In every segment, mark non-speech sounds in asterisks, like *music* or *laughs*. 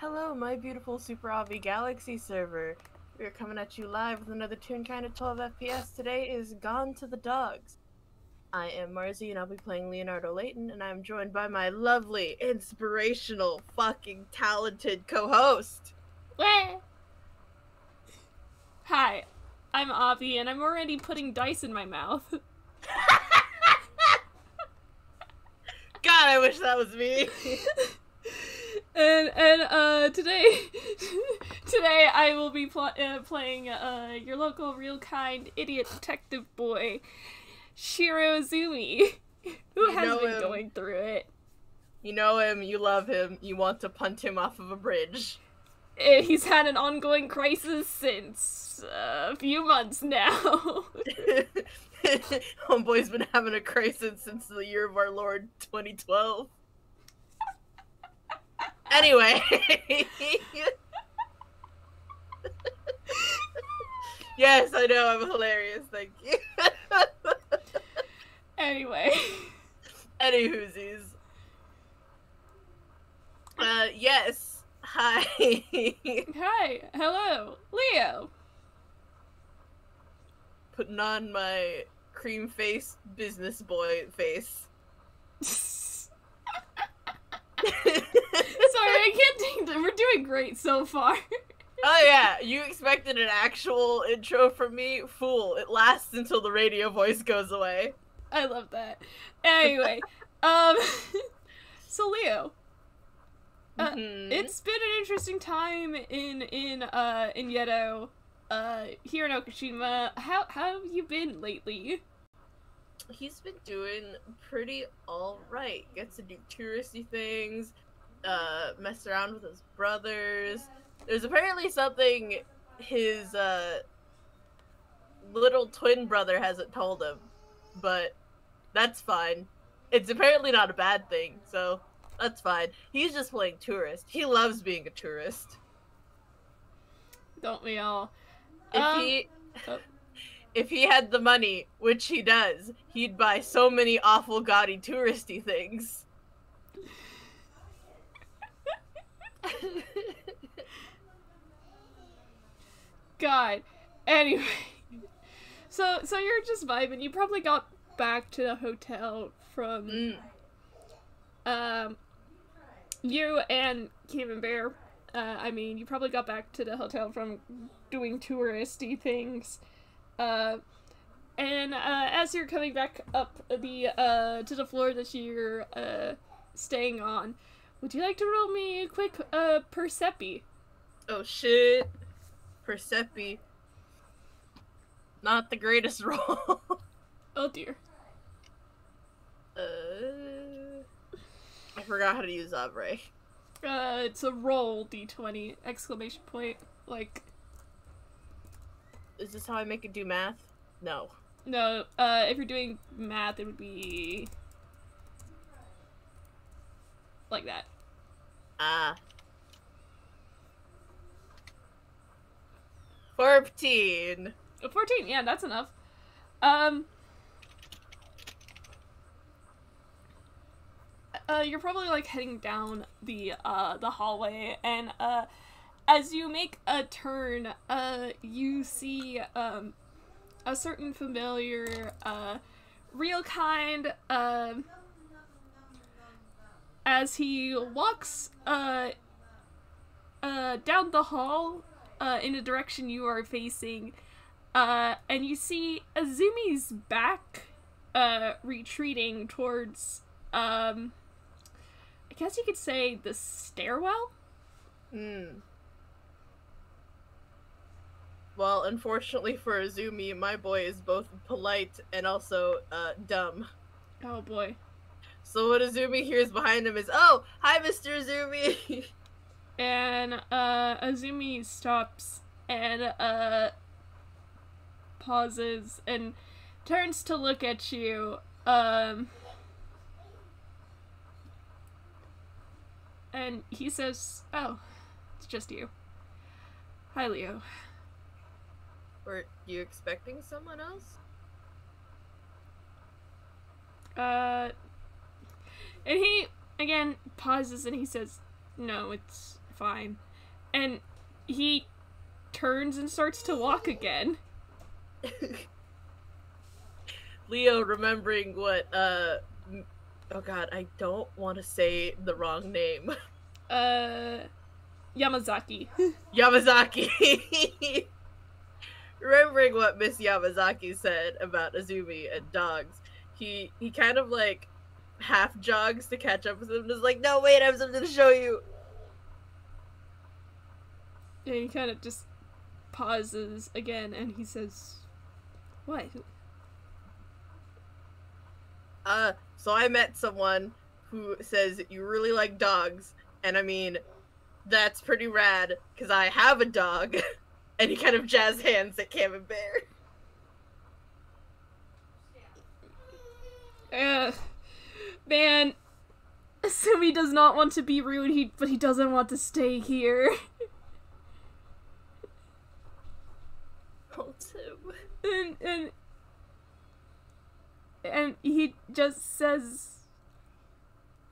Hello, my beautiful Super Avi Galaxy server. We are coming at you live with another Toonkind of 12 FPS. Today is Gone to the Dogs. I am Marzi and I'll be playing Leonardo Layton, and I'm joined by my lovely, inspirational, fucking talented co host. Hi, I'm Avi, and I'm already putting dice in my mouth. *laughs* God, I wish that was me. *laughs* and and uh today *laughs* today I will be pl- uh, playing uh your local real kind idiot detective boy Shiro Azumi *laughs* who You has been him. going through it. You know him, you love him, you want to punt him off of a bridge. Uh, He's had an ongoing crisis since uh, a few months now. *laughs* Homeboy's been having a crisis since the year of our Lord 2012. Anyway. yes, I know, I'm hilarious, thank you. anyway, Any whoosies. Uh, yes. Hi. hi, hello, Leo. Putting on my cream face business boy face. *laughs* *laughs* Sorry, I can't think. We're doing great so far. *laughs* Oh yeah, you expected an actual intro from me? Fool, it lasts until the radio voice goes away. I love that. Anyway, *laughs* um, so Leo, Uh, Mhm. it's been an interesting time in in uh in Yedo, uh here in Okushima. How how have you been lately? He's been doing pretty alright. Gets to do touristy things, uh, mess around with his brothers. There's apparently something his uh little twin brother hasn't told him, but that's fine. It's apparently not a bad thing, so that's fine. He's just playing tourist. He loves being a tourist. Don't we all? If Um, he oh. If he had the money, which he does, he'd buy so many awful gaudy touristy things. God. Anyway, so so you're just vibing. You probably got back to the hotel from Mm. um you and Camembert. Uh, I mean, you probably got back to the hotel from doing touristy things. Uh, and uh, as you're coming back up the uh to the floor that you're uh staying on, would you like to roll me a quick uh percepi? Oh shit. Persepi. Not the greatest *laughs* roll. Oh dear. uh, I forgot how to use Avrae. Uh, it's a roll d20 exclamation point. Like Is this how I make it do math? No. no, uh, if you're doing math, it would be like that. Ah. 14. Uh, Fourteen, yeah, that's enough. Um, uh, you're probably like heading down the uh the hallway, and uh, as you make a turn, uh, you see um a certain familiar uh real kind um as he walks uh uh down the hall uh in the direction you are facing uh and you see Azumi's back uh retreating towards um I guess you could say the stairwell Hmm. Well, unfortunately for Azumi, my boy is both polite and also uh, dumb. oh boy So what Azumi hears behind him is, "Oh, hi, Mr. Azumi." *laughs* and uh Azumi stops and uh pauses and turns to look at you um and he says oh it's just you hi leo Were you expecting someone else? uh and he again pauses and he says no it's fine. And he turns and starts to walk again. *laughs* Leo remembering what uh oh god, I don't want to say the wrong name. *laughs* Uh, Yamazaki. Yamazaki. *laughs* remembering what Miss Yamazaki said about Azumi and dogs, he he kind of like half jogs to catch up with him and is like, "No, wait, I have something to show you." and he kind of just pauses again and he says, What? Uh, so I met someone who says you really like dogs, and I mean, that's pretty rad because I have a dog, *laughs* and he kind of jazz hands at Cam Bear. Uh, man, Sumi does not want to be rude, he, but he doesn't want to stay here. Him. and and and he just says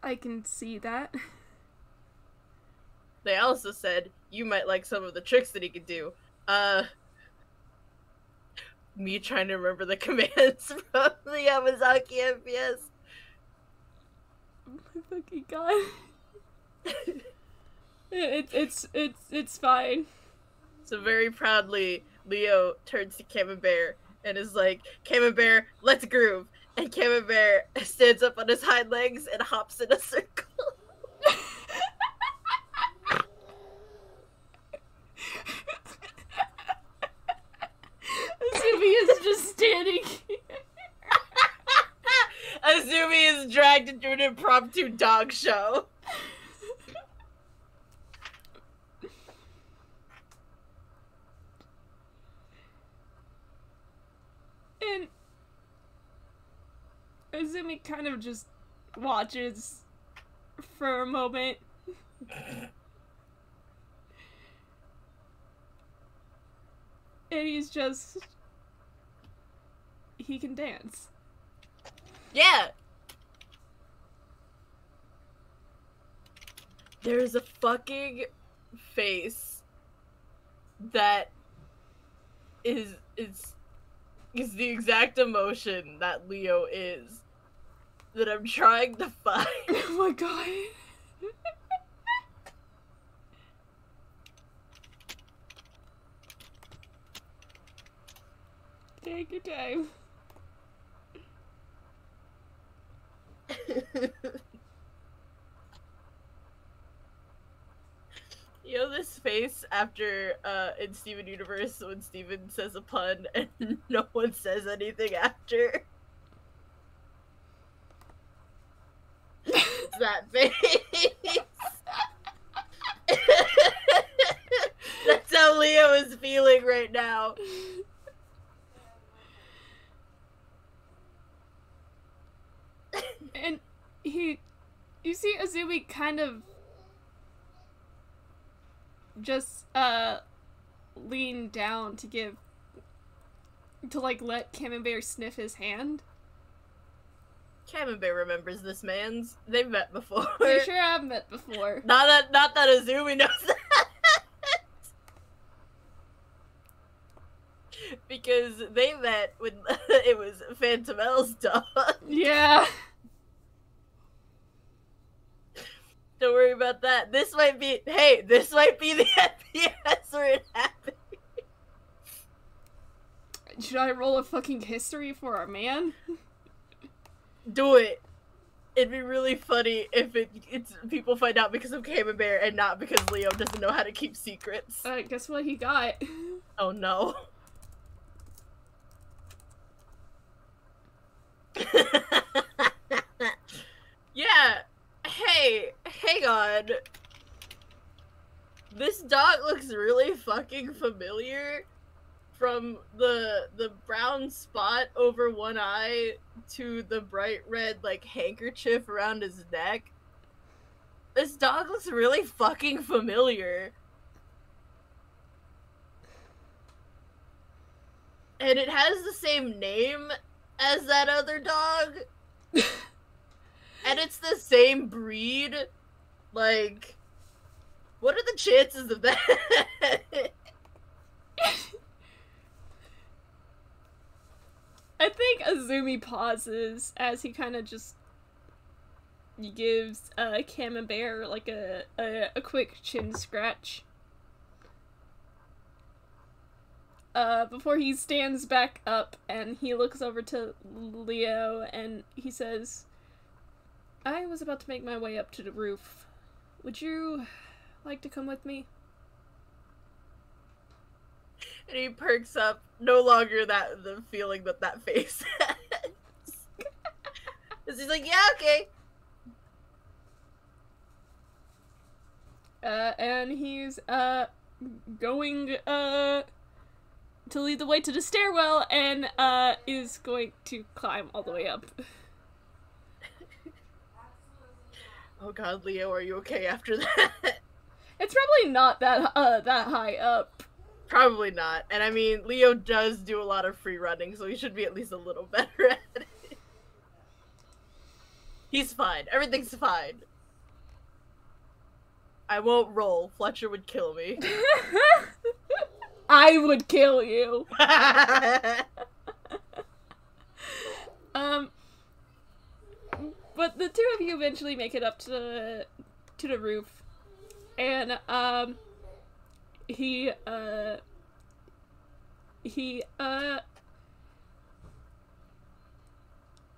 I can see that. They also said you might like some of the tricks that he could do. Uh, me trying to remember the *laughs* commands from the Yamazaki FPS. Oh my fucking god. it's it's it's it's fine. So very proudly, Leo turns to Camembert and is like, Camembert, let's groove. And Camembert *laughs* stands up on his hind legs and hops in a circle. Sumi is just standing here. Azumi is dragged into an impromptu dog show. And Azumi kind of just watches for a moment. and he's just. He can dance. Yeah. There's a fucking face that is is is the exact emotion that Leo is that I'm trying to find. *laughs* Oh my god. *laughs* Take your time. You know this face after uh in Steven Universe when Steven says a pun *laughs* and no one says anything after. It's *laughs* that face. *laughs* That's how Leo is feeling right now. And he you see Azumi kind of just uh lean down to give to like let Camembert sniff his hand. Camembert remembers this man's. They've met before. They *laughs* sure have met before. Not that not that Azumi knows that. *laughs* because they met when *laughs* it was Phantomel's dog. Yeah. Don't worry about that. This might be hey, this might be the *laughs* FPS where it happened. Should I roll a fucking history for our man? *laughs* Do it. It'd be really funny if it it's people find out because of Camembert and not because Leo doesn't know how to keep secrets. Uh, guess what he got? Oh no. *laughs* yeah. Hey, hang on. This dog looks really fucking familiar from the the brown spot over one eye to the bright red like handkerchief around his neck. This dog looks really fucking familiar. and it has the same name as that other dog *laughs* and it's the same breed like what are the chances of that? *laughs* I think Azumi pauses as he kind of just gives a uh, Camembert like a, a, a quick chin scratch. Uh, before he stands back up and he looks over to Leo and he says, I was about to make my way up to the roof. Would you like to come with me? and he perks up. No longer that the feeling that that face *laughs* has. he's like, yeah, okay. Uh, and he's uh going uh to lead the way to the stairwell and uh is going to climb all the way up. *laughs* Oh god, Leo, are you okay after that? *laughs* It's probably not that uh that high up. Probably not. And I mean, Leo does do a lot of free running, so he should be at least a little *laughs* better at it. He's fine. Everything's fine. I won't roll. Fletcher would kill me. *laughs* I would kill you. Um but the two of you eventually make it up to the to the roof. And um he uh he uh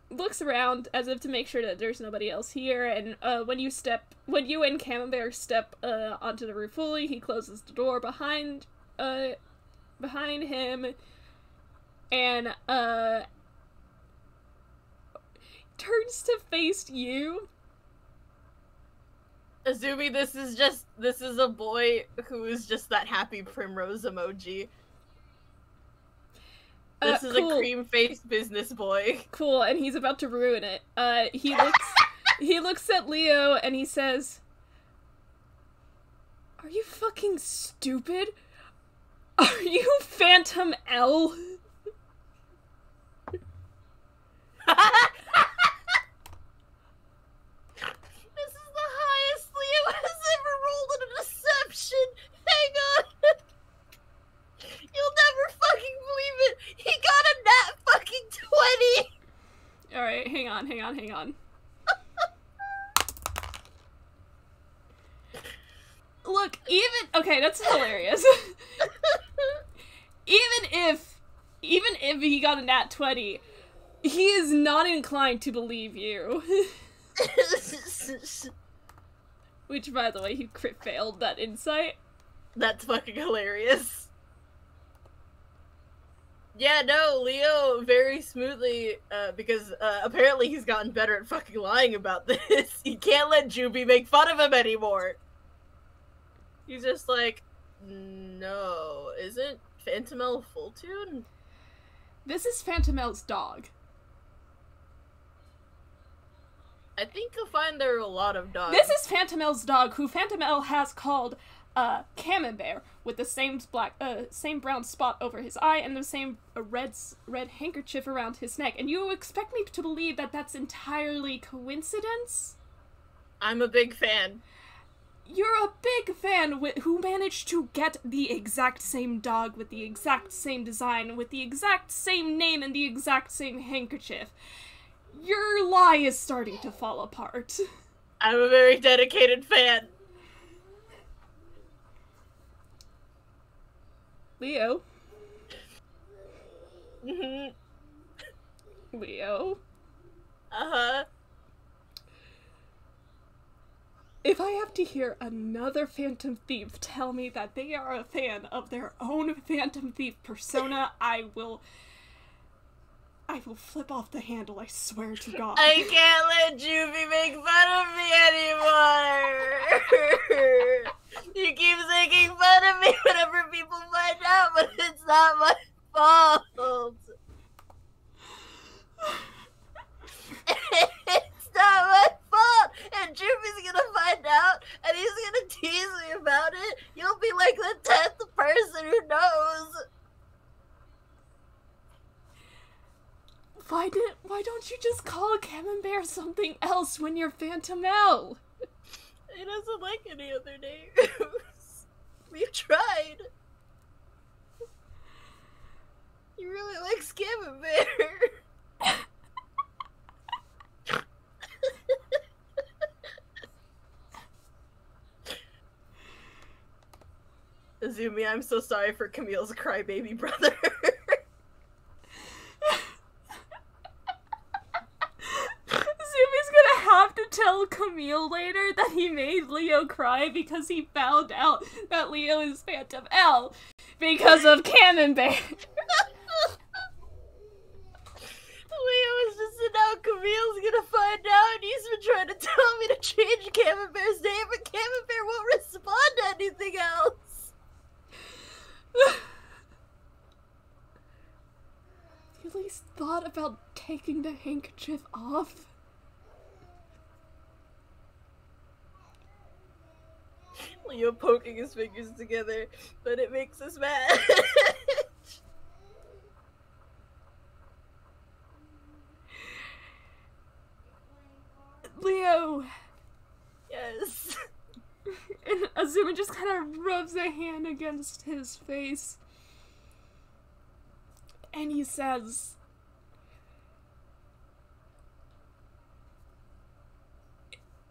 looks around as if to make sure that there's nobody else here and uh when you step when you and Camembert step uh onto the roof fully he closes the door behind uh behind him and uh turns to face you Azumi, this is just this is a boy who is just that happy primrose emoji. Uh, This is cool. a cream faced business boy. *laughs* cool and he's about to ruin it uh he looks *laughs* he looks at leo and he says are you fucking stupid are you phantom l *laughs* This is the highest Leo has ever rolled in a deception. Hang on. You'll never fucking believe it. He got a nat fucking 20. all right hang on hang on hang on look even okay that's hilarious *laughs* even if even if he got a nat 20 he is not inclined to believe you *laughs* which by the way he crit failed that insight That's fucking hilarious. Yeah, no, Leo very smoothly, uh, because uh, apparently he's gotten better at fucking lying about *laughs* this. He can't let Juby make fun of him anymore. He's just like, no, isn't Phantomel full tune? this is phantomel's dog I think you'll find there are a lot of dogs. this is phantomel's dog who phantomel has called uh camembert with the same black uh same brown spot over his eye and the same uh, red red handkerchief around his neck and you expect me to believe that that's entirely coincidence I'm a big fan. you're a big fan who managed to get the exact same dog with the exact same design with the exact same name and the exact same handkerchief your lie is starting to fall apart I'm a very dedicated fan. Leo hmm leo Uh huh. If I have to hear another Phantom Thief tell me that they are a fan of their own Phantom Thief persona, I will. I will flip off the handle, I swear to God. I can't let Juvie make fun of me anymore. *laughs* he keeps making fun of me whenever people find out, but it's not my fault. *laughs* it's not my fault, and Juvie's gonna find out, and he's gonna tease me about it. You'll be like the tenth person who knows. Why did why don't you just call Camembert something else when you're Phantomel? It doesn't like any other names. *laughs* We tried. He really likes Camembert. *laughs* Azumi, I'm so sorry for Camille's crybaby brother. *laughs* Camille later that he made Leo cry because he found out that Leo is Phantomel because of Camembert. Leo is just so now Camille's gonna find out and he's been trying to tell me to change Camembert's name, but Camembert won't respond to anything else. *sighs* you at least thought about taking the handkerchief off? Leo poking his fingers together, but it makes us mad. *laughs* Leo! yes. And Azumi just kind of rubs a hand against his face. And he says,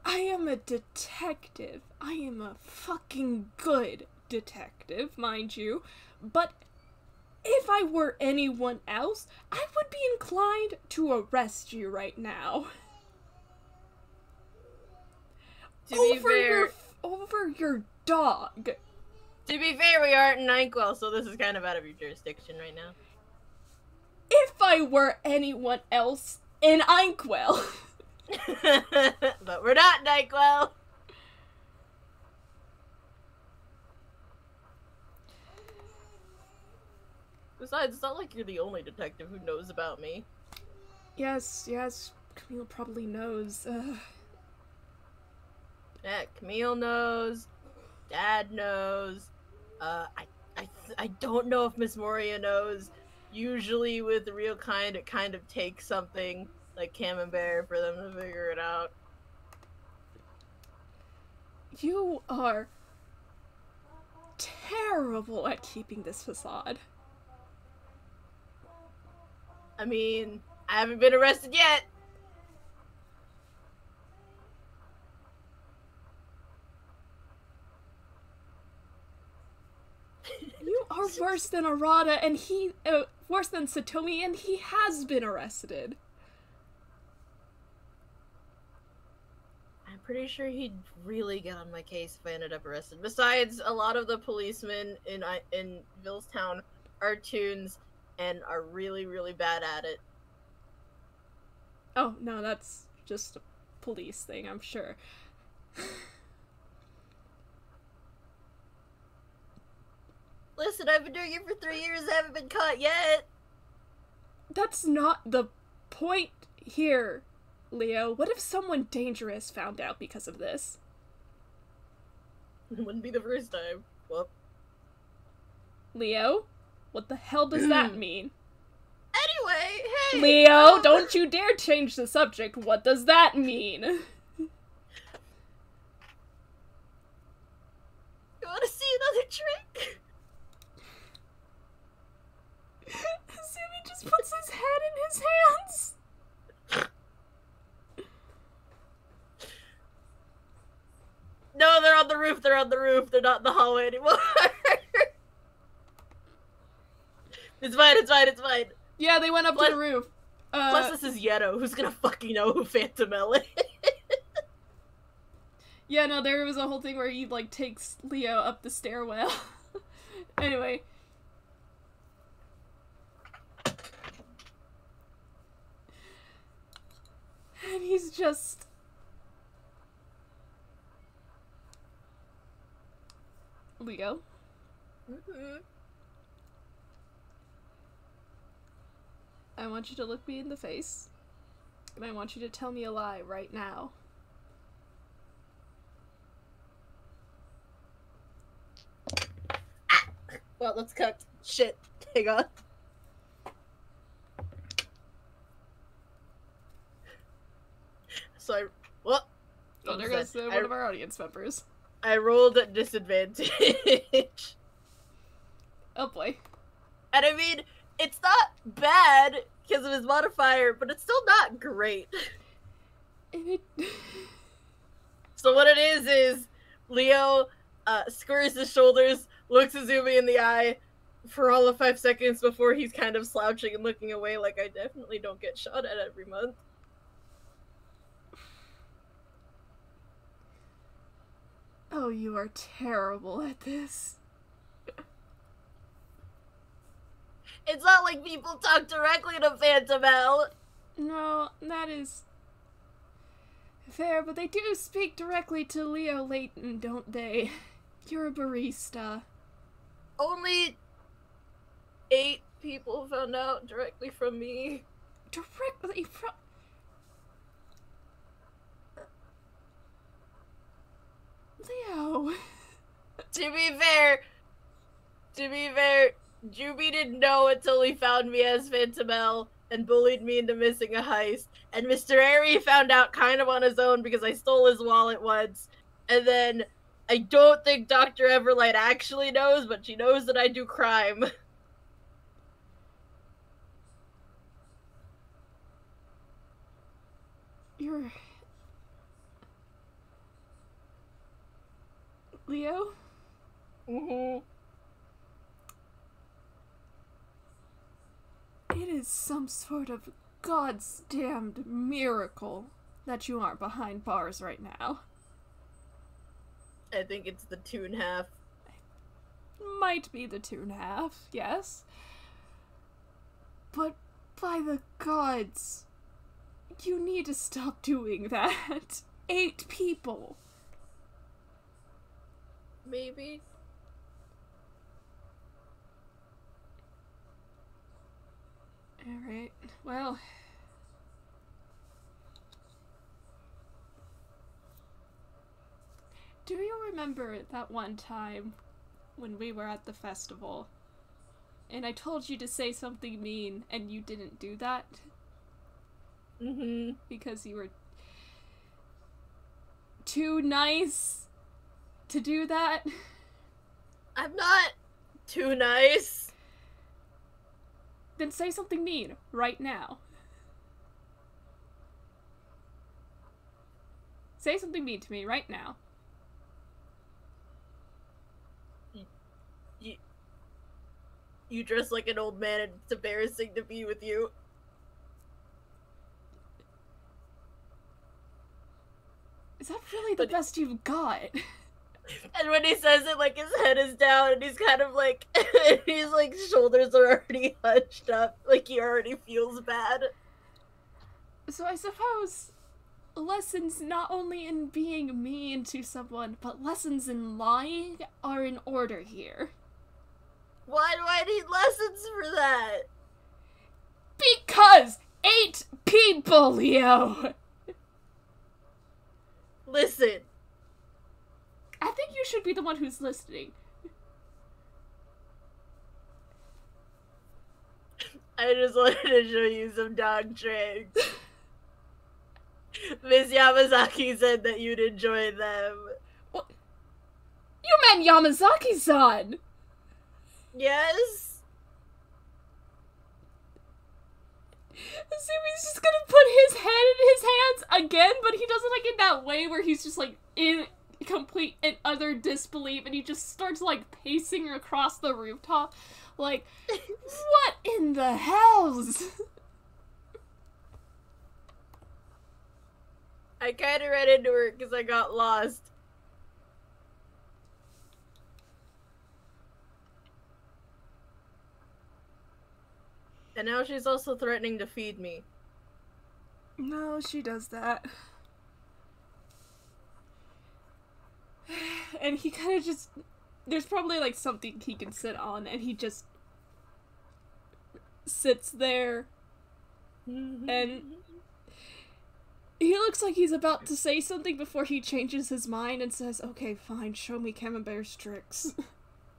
I am a detective. I am a fucking good detective, mind you. But if I were anyone else, I would be inclined to arrest you right now. To be over fair, your over your dog. to be fair, we aren't in Inkwell, so this is kind of out of your jurisdiction right now. If I were anyone else in Inkwell. *laughs* but we're not Nyquil. Besides, it's not like you're the only detective who knows about me. yes, yes, Camille probably knows. Uh, Yeah, Camille knows. Dad knows. Uh, I, I, I don't know if Miss Moria knows. Usually, with the real kind, it kind of takes something like Camembert for them to figure it out. you are terrible at keeping this facade. I mean, I haven't been arrested yet. You are worse than Arata, and he uh, worse than Satomi, and he has been arrested. I'm pretty sure he'd really get on my case if I ended up arrested. Besides, a lot of the policemen in I- in Villestown are tunes and are really, really bad at it. Oh no, that's just a police thing, I'm sure. Listen, I've been doing it for three years. I haven't been caught yet. That's not the point here, Leo. What if someone dangerous found out because of this? It *laughs* wouldn't be the first time. Well, Leo? What the hell does that *clears throat* mean? anyway, hey. Leo, um, don't you dare change the subject. What does that mean? *laughs* You want to see another trick? *laughs* Sumi just puts his head in his hands. No, they're on the roof. They're on the roof. They're not in the hallway anymore. *laughs* it's fine. It's fine. It's fine. Yeah, they went up Plus- to the roof. Uh, Plus, this is Yeto. Who's gonna fucking know who Phantomel is? *laughs* yeah, no, there was a whole thing where he like takes Leo up the stairwell. *laughs* anyway. And he's just Leo. Mhm. I want you to look me in the face. And I want you to tell me a lie right now. well, let's cook. Shit. Hang on. So I. What? Oh, there goes I- one of our audience members. I rolled at disadvantage. Oh boy. and I mean, it's not bad because of his modifier, but it's still not great. It- So what it is is Leo uh, squares his shoulders, looks Azumi in the eye for all of five seconds before he's kind of slouching and looking away like I definitely don't get shot at every month. Oh, you are terrible at this. It's not like people talk directly to Phantomel. No, that is fair, but they do speak directly to Leo Layton, don't they? *laughs* You're a barista. Only eight people found out directly from me. Directly from. Leo. to be fair, to be fair, Juby didn't know until he found me as Phantomel and bullied me into missing a heist. And Mr. Airy found out kind of on his own because I stole his wallet once. And then I don't think Dr. Everlight actually knows, but she knows that I do crime. *laughs* You're. Leo? Mm-hmm. It is some sort of God's damned miracle that you aren't behind bars right now. I think it's the two and a half. Might be the two and a half, yes. But by the gods, you need to stop doing that. *laughs* Eight people. Maybe. Alright, well. Do you remember that one time when we were at the festival and I told you to say something mean and you didn't do that Mm-hmm. because you were too nice to do that? I'm not too nice. Then say something mean right now. Say something mean to me right now. You, you dress like an old man and it's embarrassing to be with you. Is that really the best you've got? *laughs* And when he says it, like his head is down and he's kind of like, *laughs* his like shoulders are already *laughs* hunched up, like he already feels bad. So I suppose lessons not only in being mean to someone, but lessons in lying are in order here. Why do I need lessons for that? Because eight people, Leo! Listen, I think you should be the one who's listening. I just wanted to show you some dog tricks. Miss Yamazaki said that you'd enjoy them. You meant Yamazaki-san! Yes? Sumi's just gonna put his head in his hands again, but he does it like in that way where he's just like in complete and utter disbelief and he just starts like pacing across the rooftop. Like, *laughs* what in the hells? I kind of ran into her because I got lost. And now she's also threatening to feed me. No, she does that. *sighs* And he kind of just. There's probably like something he can sit on, and he just sits there mm-hmm. and he looks like he's about to say something before he changes his mind and says, Okay, fine, show me Camembert's tricks.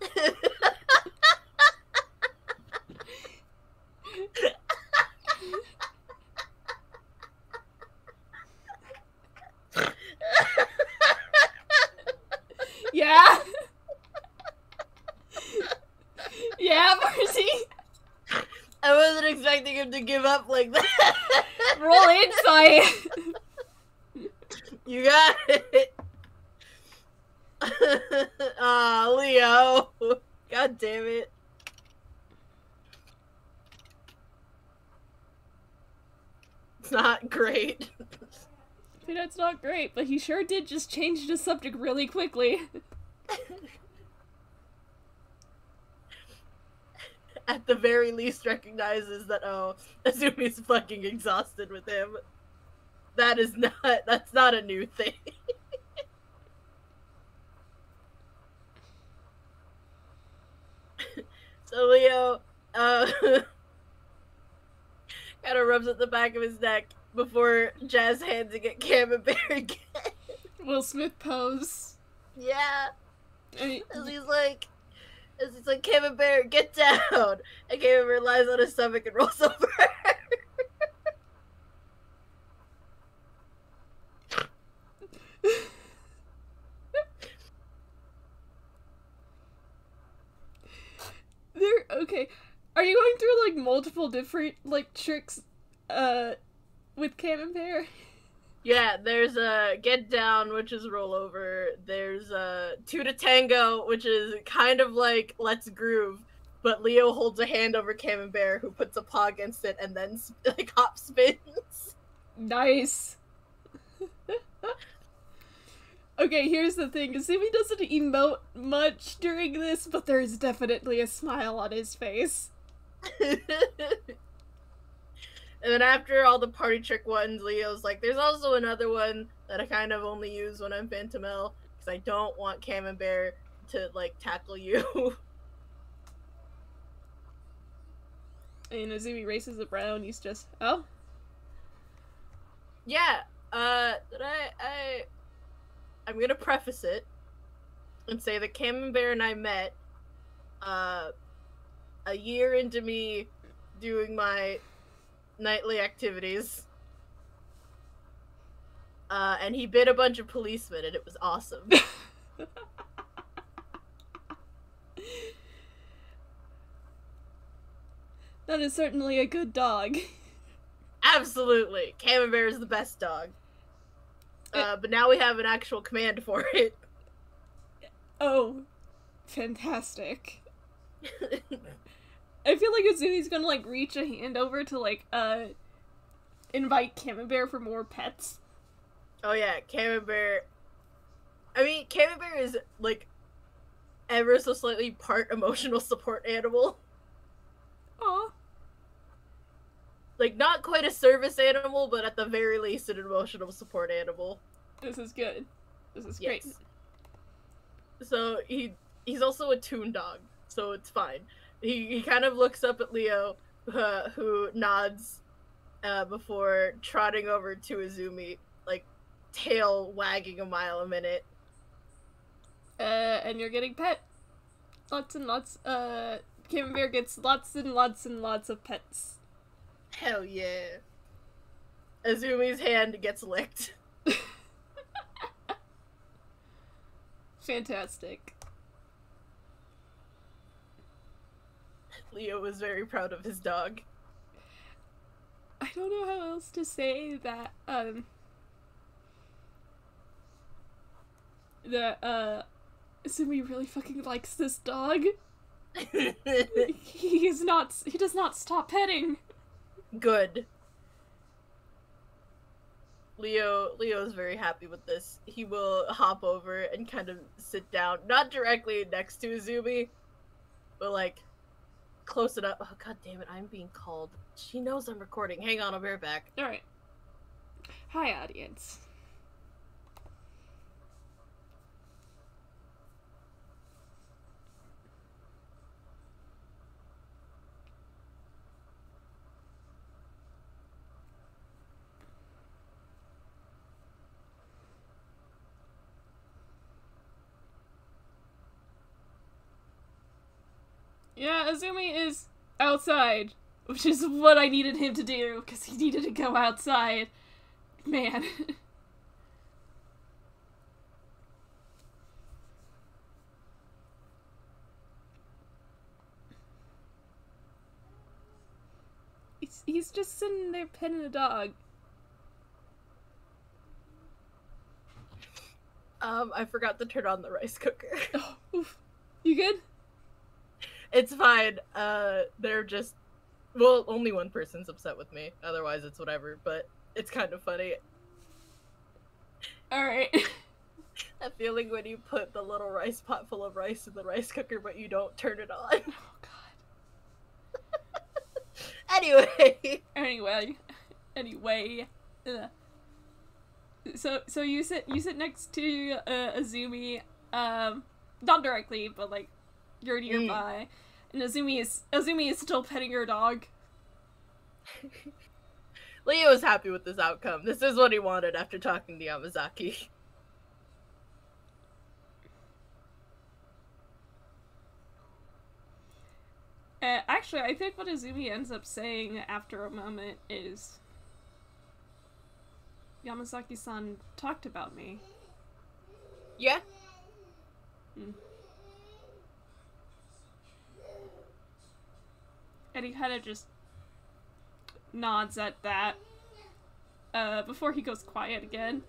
*laughs* I wasn't expecting him to give up like that. *laughs* Roll insight! You got it. *laughs* Ah, uh, Leo. God damn it. It's not great. It's not great, but he sure did just change the subject really quickly. *laughs* At the very least, recognizes that oh, *laughs* Azumi's fucking exhausted with him. That is not. *laughs* That's not a new thing. *laughs* so Leo, uh, kind of rubs at the back of his neck before Jazz handing it Camembert again. Will Smith pose. yeah. I- he's like, he's like, Bear, get down! And Camembert lies on his stomach and rolls *laughs* over. There okay. Are you going through like multiple different like tricks uh with Camembert? *laughs* yeah, there's a get down, which is rollover. There's a two to tango, which is kind of like let's groove. But Leo holds a hand over Camembert, who puts a paw against it and then *laughs* like hop spins. Nice. *laughs* okay, here's the thing. Azumi doesn't emote much during this, but there's definitely a smile on his face. *laughs* and then after all the party trick ones, Leo's like, there's also another one that I kind of only use when I'm Phantomel because I don't want Camembert to like tackle you. *laughs* And Azumi races the brown. He's just, oh, yeah, uh, did I, I, I'm gonna preface it and say that Camembert and I met, uh, a year into me doing my nightly activities. Uh, and he bit a bunch of policemen, and it was awesome. *laughs* that is certainly a good dog. Absolutely, Camembert is the best dog. Uh, but now we have an actual command for it. Oh, fantastic. *laughs* I feel like Azumi's gonna like reach a hand over to like uh invite Camembert for more pets. Oh yeah, Camembert. I mean, Camembert is like ever so slightly part *laughs* emotional support animal. Aw. Like not quite a service animal, but at the very least an emotional support animal. This is good. This is great. Yes. So he he's also a toon dog, so it's fine. He he kind of looks up at Leo, uh, who nods uh, before trotting over to Azumi, like tail wagging a mile a minute. Uh, and you're getting pet. Lots and lots. Uh, Camembert gets lots and lots and lots of pets. Hell yeah. Azumi's hand gets licked. *laughs* Fantastic. Leo was very proud of his dog. I don't know how else to say that. Um. That uh, Azumi really fucking likes this dog. *laughs* He is not. He does not stop petting. Good. Leo Leo is very happy with this. He will hop over and kind of sit down, not directly next to Azumi, but like close it up. Oh god damn it, I'm being called. She knows I'm recording. Hang on, I'll be right back. All right. Hi, audience. Yeah, Azumi is outside, which is what I needed him to do because he needed to go outside. Man. *laughs* he's, he's just sitting there petting a dog. Um, I forgot to turn on the rice cooker. *laughs* Oh. You good? It's fine. Uh, they're just well, only one person's upset with me. Otherwise, it's whatever. But it's kind of funny. All right. *laughs* That feeling when you put the little rice pot full of rice in the rice cooker, but you don't turn it on. Oh god. *laughs* anyway. Anyway, anyway. Ugh. So so you sit you sit next to uh, Azumi, um, not directly, but like you're nearby, and Azumi is Azumi is still petting your dog. *laughs* Leo is happy with this outcome. This is what he wanted after talking to Yamazaki. *laughs* Uh, actually, I think what Azumi ends up saying after a moment is Yamazaki-san talked about me. Yeah. Hmm. And he kind of just nods at that uh, before he goes quiet again.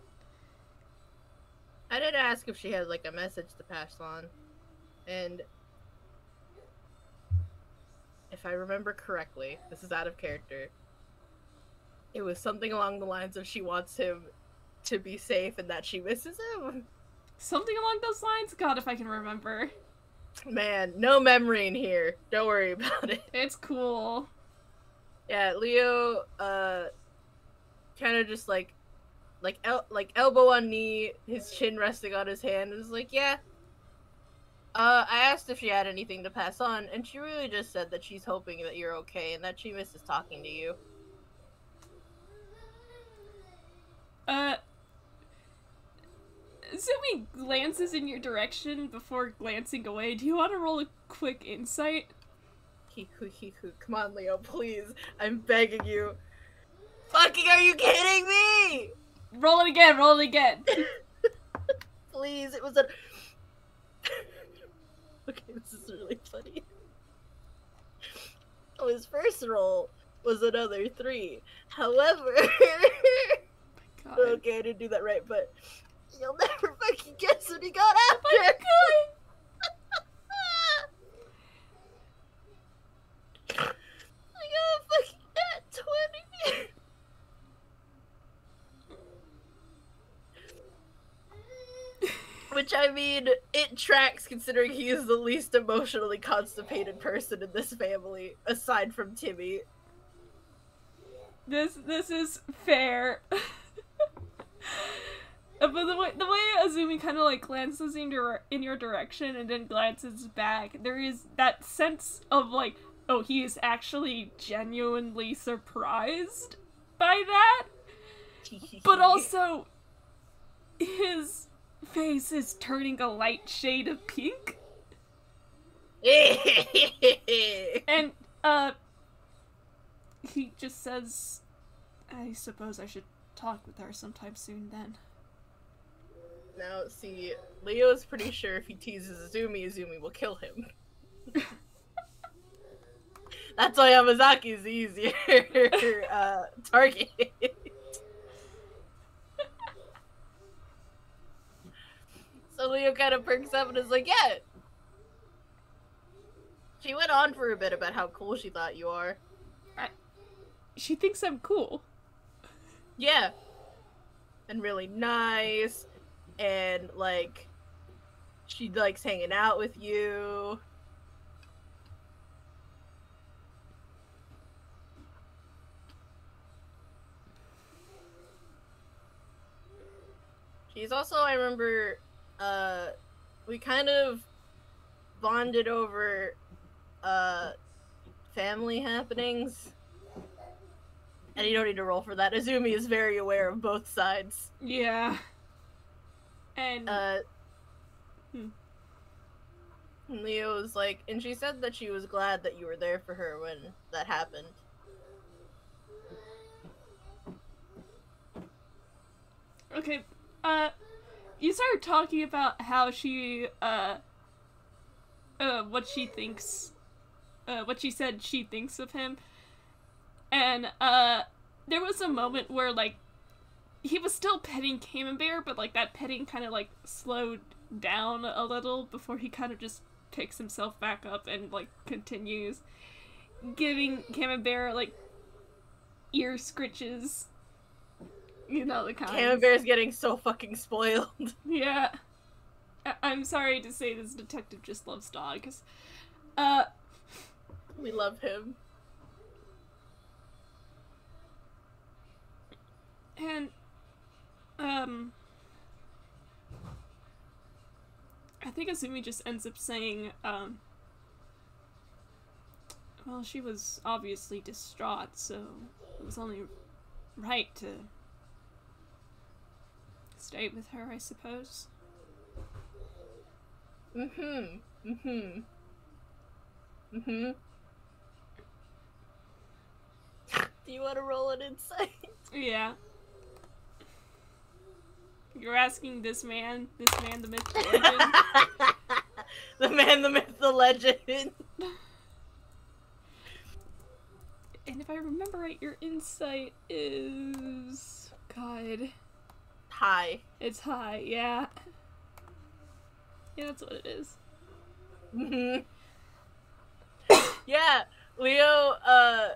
I did ask if she had like a message to pass on, and if I remember correctly, this is out of character. It was something along the lines of she wants him to be safe and that she misses him. Something along those lines? God, if I can remember. Man, no memory in here. Don't worry about it. *laughs* It's cool. Yeah, Leo uh kind of just like like el- like elbow on knee, his chin resting on his hand, is like, "Yeah, uh, I asked if she had anything to pass on, and she really just said that she's hoping that you're okay and that she misses talking to you. Uh, Zumi glances in your direction before glancing away. Do you want to roll a quick insight? Hee hoo hee hoo. Come on, Leo, please. I'm begging you. Fucking are you kidding me? Roll it again, roll it again. *laughs* please, it was a. *laughs* okay, this is really funny. Oh, his first roll was another three. However, *laughs* oh God. okay, I didn't do that right, but you'll never *laughs* fucking guess what he got after. Oh my *laughs* I got a fucking nat 20. *laughs* Which I mean, it tracks considering he is the least emotionally constipated person in this family, aside from Timmy. This this is fair. Uh, but the way the way Azumi kind of like glances in your in your direction and then glances back, there is that sense of like, oh, he is actually genuinely surprised by that, but *laughs* also his face is turning a light shade of pink, *laughs* and uh, he just says, "I suppose I should talk with her sometime soon." Then. Now, see, Leo's pretty sure if he teases Azumi, Azumi will kill him. *laughs* That's why Yamazaki's the easier *laughs* uh, target. *laughs* so Leo kind of perks up and is like, "Yeah." She went on for a bit about how cool she thought you are. She thinks I'm cool. Yeah. And really nice. And like she likes hanging out with you. She's also I remember uh we kind of bonded over uh family happenings. And you don't need to roll for that. Azumi is very aware of both sides. Yeah. And Uh, Hmm. Leo was like, and she said that she was glad that you were there for her when that happened. okay, uh you started talking about how she uh uh what she thinks uh what she said she thinks of him. And uh there was a moment where like he was still petting Camembert, but like that petting kind of like slowed down a little before he kind of just picks himself back up and like continues giving Camembert like ear scritches. You know the kind. Of Camembert's getting so fucking spoiled. *laughs* Yeah. I- I'm sorry to say this detective just loves dogs. Uh, We love him. and, um, I think Azumi just ends up saying, um, well, she was obviously distraught, so it was only right to stay with her, I suppose. Mm-hmm. Mm-hmm. Mm-hmm. Do you want to roll an insight? Yeah. You're asking this man, this man, the myth, the *laughs* legend. the man, the myth, the legend. and if I remember right, your insight is God. High. It's high, yeah. Yeah, that's what it is. hmm *coughs* yeah, Leo, uh,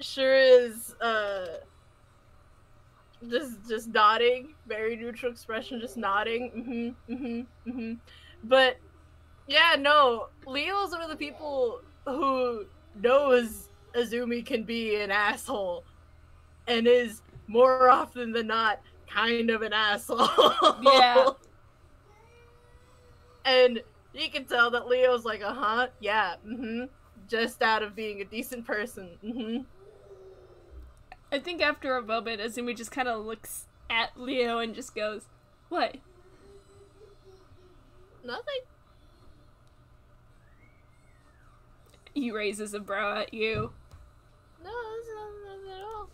sure is, uh, just, just nodding. Very neutral expression, just nodding. hmm hmm hmm But, yeah, no, Leo's one of the people who knows Azumi can be an asshole and is more often than not kind of an asshole. Yeah. *laughs* and you can tell that Leo's like, uh huh, yeah, mm hmm. Just out of being a decent person. Mm hmm. I think after a moment, Azumi just kind of looks at Leo and just goes, What? Nothing. He raises a brow at you. No, it's not nothing at all.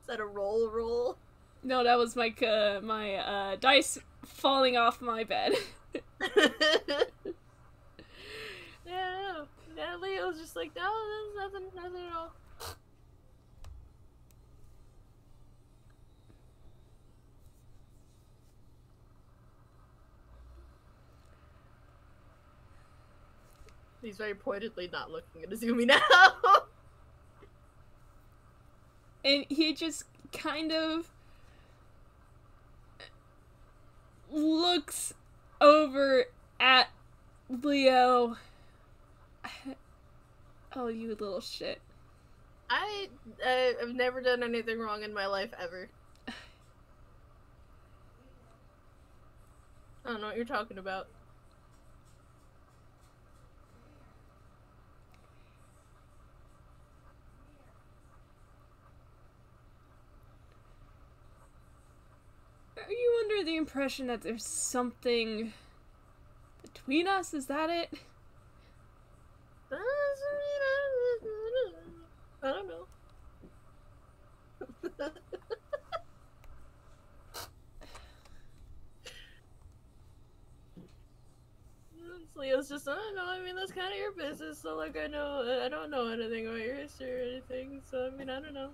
Is that a roll roll? No, that was my, uh, my, uh, dice falling off my bed. *laughs* *laughs* yeah, no. Yeah, Leo's just like, no, there's nothing, nothing at all. He's very pointedly not looking at Azumi now. *laughs* and he just kind of looks over at Leo. *sighs* Oh, you little shit. I uh, have never done anything wrong in my life ever. I don't know what you're talking about. Are you under the impression that there's something between us? Is that it? I don't know. Leo's just, I don't know. I mean, that's kind of your business. So, like, I know, I don't know anything about your history or anything. So, I mean, I don't know.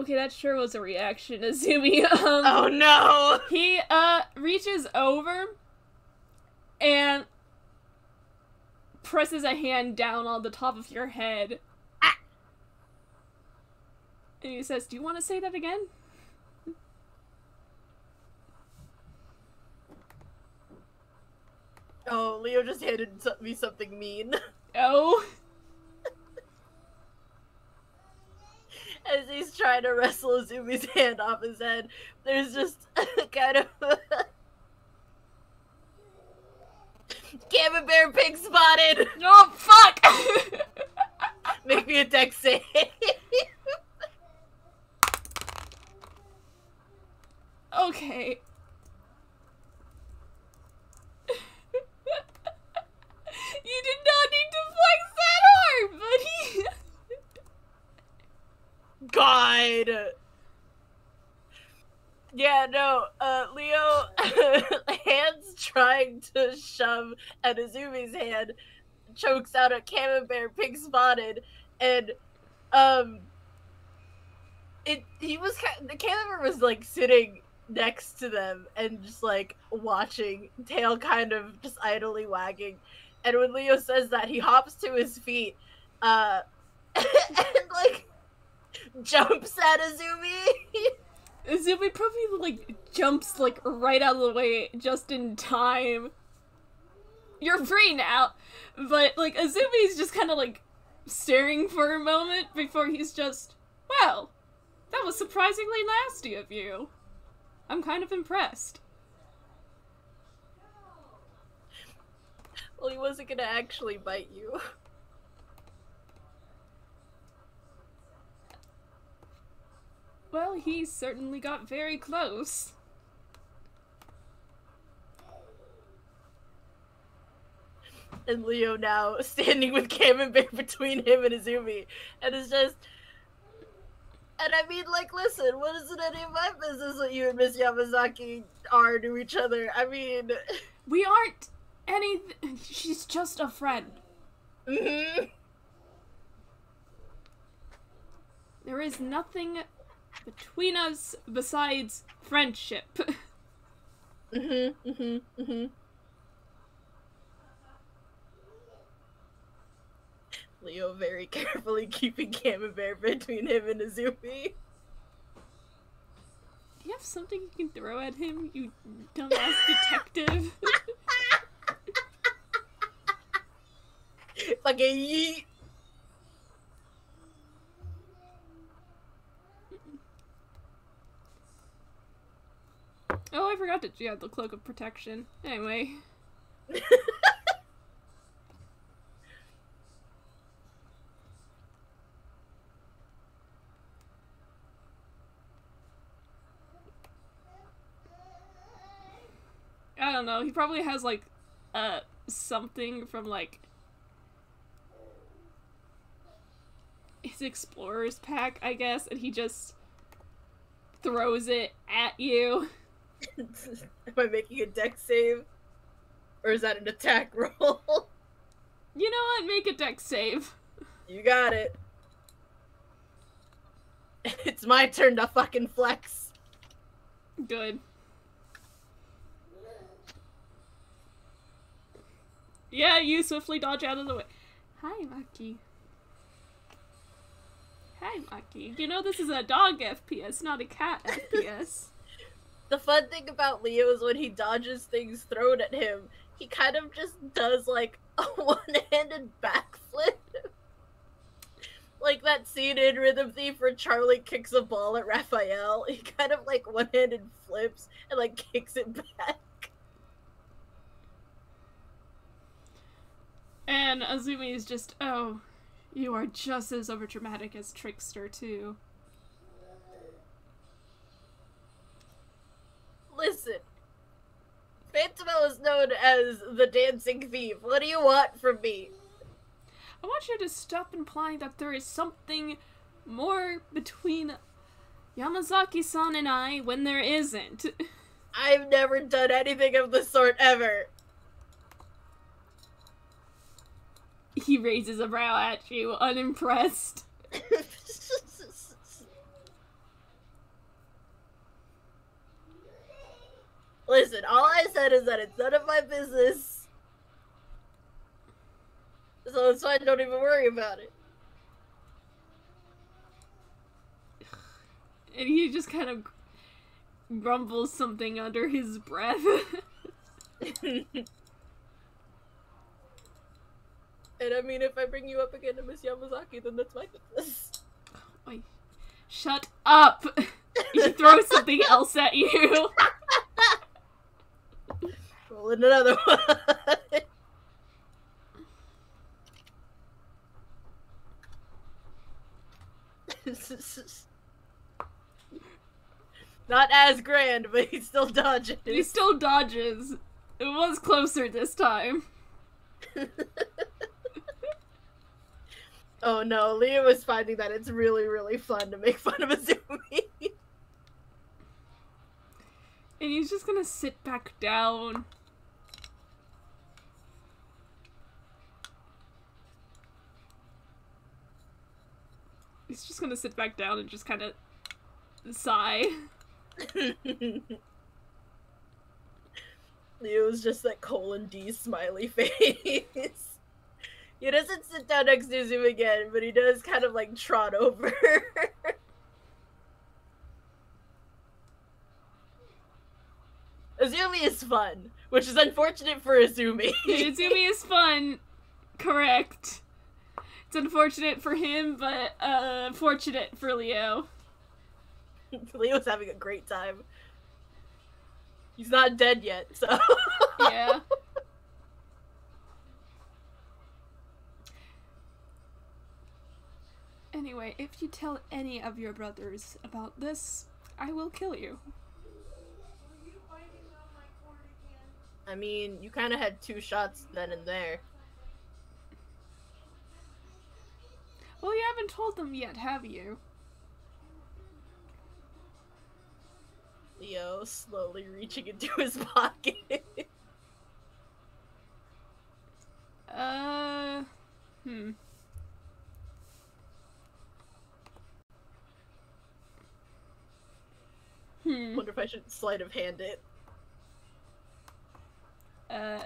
Okay, that sure was a reaction, Azumi. *laughs* Um, Oh no! He uh reaches over and presses a hand down on the top of your head. Ah. And he says, "Do you want to say that again?" Oh, Leo just handed me something mean. *laughs* Oh. As he's trying to wrestle Azumi's *laughs* hand off his head, there's just *laughs* kind of. Camembert pig spotted! Oh fuck! *laughs* Make me a Dex save. okay. you did not need to flex that hard, buddy. God! Yeah, no. Uh, Leo, *laughs* hands trying to shove at Azumi's hand chokes out a camembert pink spotted and um it he was the camembert was like sitting next to them and just like watching tail kind of just idly wagging and when leo says that he hops to his feet uh *laughs* and like jumps at azumi azumi *laughs* probably like jumps like right out of the way just in time you're free now but like azumi's just kind of like staring for a moment before he's just well that was surprisingly nasty of you I'm kind of impressed. Well, he wasn't gonna actually bite you. *laughs* Well, he certainly got very close. And Leo now standing with Camembert *laughs* between him and Azumi, and it's just and I mean, like, listen, what is it any of my business what you and Miss Yamazaki are to each other? I mean, we aren't any. She's just a friend. Mm-hmm. There is nothing between us besides friendship. *laughs* mm-hmm. Mm-hmm. Mm-hmm. Leo very *laughs* carefully keeping Camembert between him and Azumi. Do you have something you can throw at him, you dumbass *laughs* detective? Fucking yeet. Oh, I forgot that you had the cloak of protection. Anyway. I don't know. He probably has like uh something from like his explorer's pack, I guess, and he just throws it at you. Am I making a Dex save? Or is that an attack *laughs* roll? you know what? Make a Dex save. You got it. *laughs* It's my turn to fucking flex. Good. Yeah, you swiftly dodge out of the way. Hi, Maki. Hi, Maki. You know this is a dog FPS, not a cat FPS. The fun thing about Leo is when he dodges things thrown at him, he kind of just does like *laughs* a one-handed backflip. *laughs* like that scene in Rhythm Thief where Charlie kicks a ball at Raphael. *laughs* He kind of like one-handed flips and like kicks it back. And Azumi is just, oh, you are just as overdramatic as Trickster, too. Listen, Phantomel is known as the dancing thief. What do you want from me? I want you to stop implying that there is something more between Yamazaki-san and I when there isn't. *laughs* I've never done anything of the sort ever. He raises a brow at you, unimpressed. *laughs* Listen, all I said is that it's none of my business. So that's why I don't even worry about it. *sighs* And he just kind of grumbles something under his breath. *laughs* And I mean, if I bring you up again to Miss Yamazaki, then that's my business. Wait. Shut up! *laughs* he throws something else at you. *laughs* Rolling another *laughs* one. Not as grand, but he still dodges. He still dodges. It was closer this time. *laughs* Oh no, Leah was finding that it's really, really fun to make fun of Azumi. And he's just gonna sit back down. He's just gonna sit back down and just kind of sigh. *laughs* Leo's just that colon D smiley face. he doesn't sit down next to Zoom again, but he does kind of like trot over. Azumi is fun, which is unfortunate for Azumi. Azumi is fun, correct. It's unfortunate for him, but uh, fortunate for Leo. *laughs* Leo's having a great time. He's not dead yet, so. *laughs* yeah. Anyway, if you tell any of your brothers about this, I will kill you. I mean, you kind of had two shots then and there. Well, you haven't told them yet, have you? Leo slowly reaching into his pocket. uh, hmm. Hmm. Wonder if I should sleight of hand it. Uh.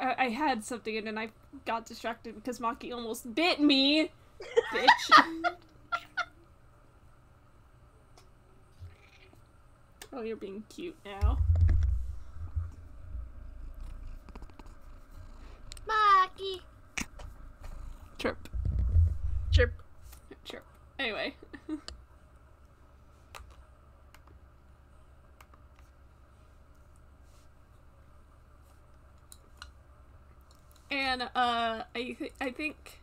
I, I had something and then I got distracted because Maki almost bit me. Bitch. *laughs* oh, you're being cute now. Maki. Chirp. Chirp. Chirp. Anyway. And uh, I th- I think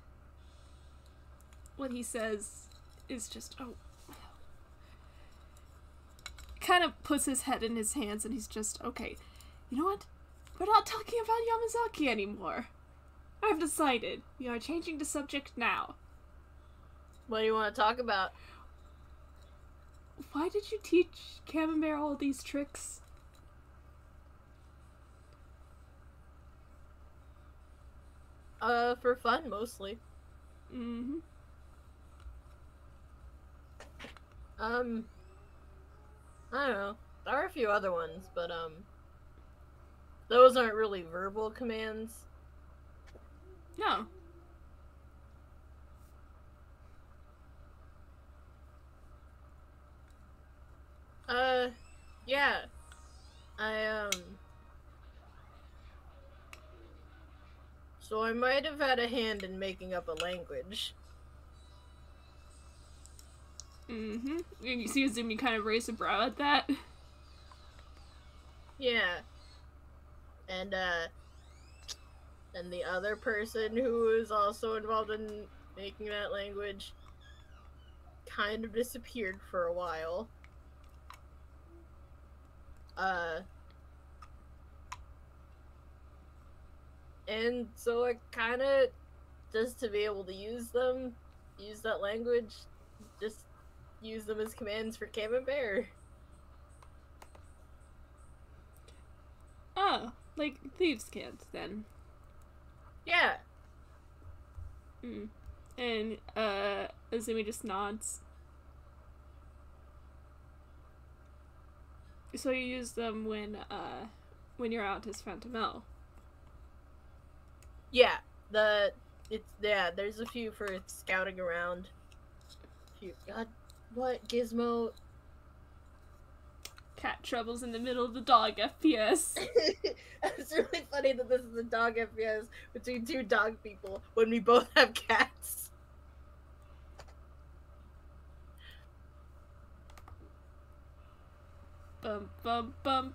what he says is just oh, kind of puts his head in his hands and he's just okay. You know what? We're not talking about Yamazaki anymore. I've decided. We are changing the subject now. What do you want to talk about? Why did you teach Camembert all these tricks? Uh, for fun mostly. Mm-hmm. Um, I don't know. There are a few other ones, but um, those aren't really verbal commands. No. Uh, yeah. I, um... So I might have had a hand in making up a language. Mm-hmm. You see Azumi kind of raise a brow at that. Yeah. And, uh... And the other person who was also involved in making that language kind of disappeared for a while. Uh... And so I kind of, just to be able to use them, use that language, just use them as commands for Camembert. Oh, like thieves' cant then. Yeah. Mm. And uh Azumi just nods. So you use them when uh when you're out as Phantom Yeah. The it's yeah, there's a few for scouting around. Few God what Gizmo cat troubles in the middle of the dog FPS. *laughs* it's really funny that this is a dog FPS between two dog people when we both have cats. Bum bum bum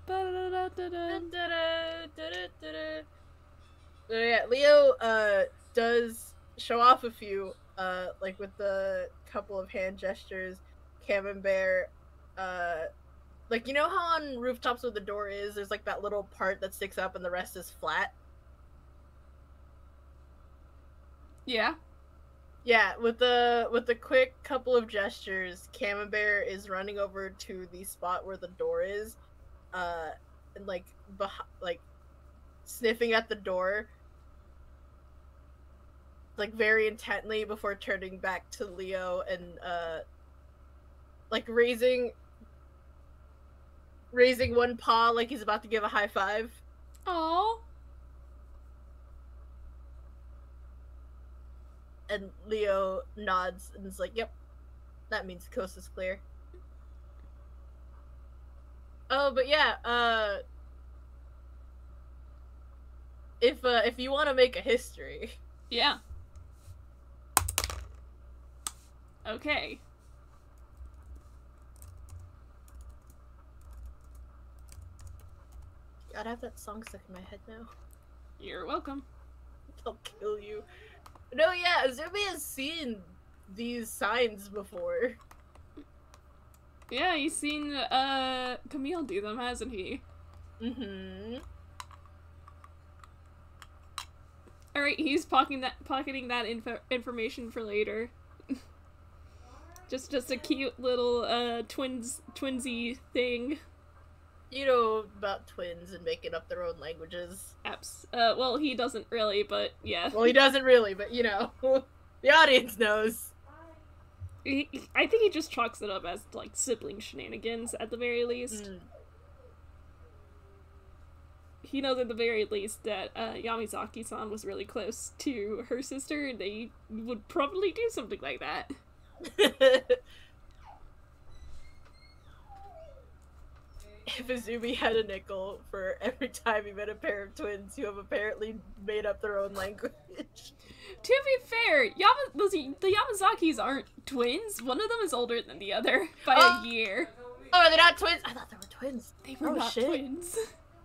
Yeah, Leo uh does show off a few uh like with the couple of hand gestures Camembert uh like you know how on rooftops where the door is, there's like that little part that sticks up and the rest is flat. Yeah. Yeah, with the with the quick couple of gestures, Camembert is running over to the spot where the door is, uh, and like beh- like sniffing at the door, like very intently before turning back to Leo and uh, like raising raising one paw like he's about to give a high five. Oh. And Leo nods and is like, "Yep, that means the coast is clear." Oh, but yeah, uh, if uh, if you want to make a history, Yeah. Okay. God, I have that song stuck in my head now. You're welcome. I'll kill you. No, yeah, Azumi has seen these signs before. Yeah, he's seen uh Camille do them, hasn't he? Mm-hmm. All right, he's pocketing that pocketing that info information for later. Just just a cute little uh twins twinsy thing. You know about twins and making up their own languages. Apps. Uh, well, he doesn't really, but yeah. Well, he doesn't really, but you know, *laughs* the audience knows. He, I think he just chalks it up as like sibling shenanigans at the very least. Mm. He knows at the very least that uh, Yamazaki-san was really close to her sister, and they would probably do something like that. If Azumi had a nickel for every time he met a pair of twins who have apparently made up their own language. To be fair, Yama- the Yamazakis aren't twins. One of them is older than the other by Oh. a year. Oh, are they not twins? I thought they were twins. They were Oh, not shit. twins.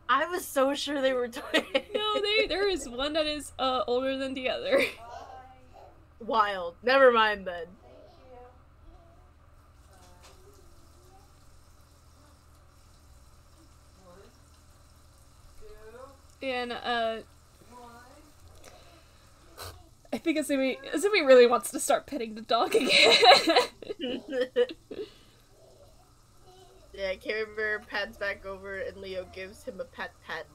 I was so sure they were twins. no, they there is one that is uh, older than the other. Wild. Never mind then. And uh I think Azumi Azumi really wants to start petting the dog again. *laughs* yeah, Camembert pats back over and Leo gives him a pat pat.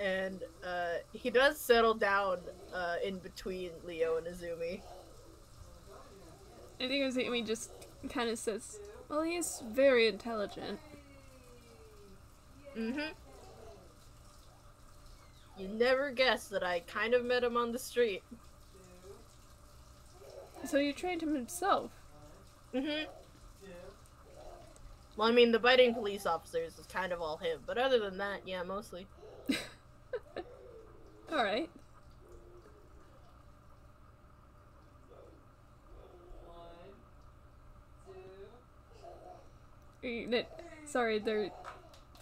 And uh, he does settle down uh, in between Leo and Azumi. I think Azumi just kind of says, "Well, he's very intelligent." Mm-hmm. You never guessed that I kind of met him on the street. So you trained him himself. Mm-hmm. Well, I mean, the biting police officers is kind of all him, but other than that, yeah, mostly. *laughs* All right. Are you- that- Sorry, they're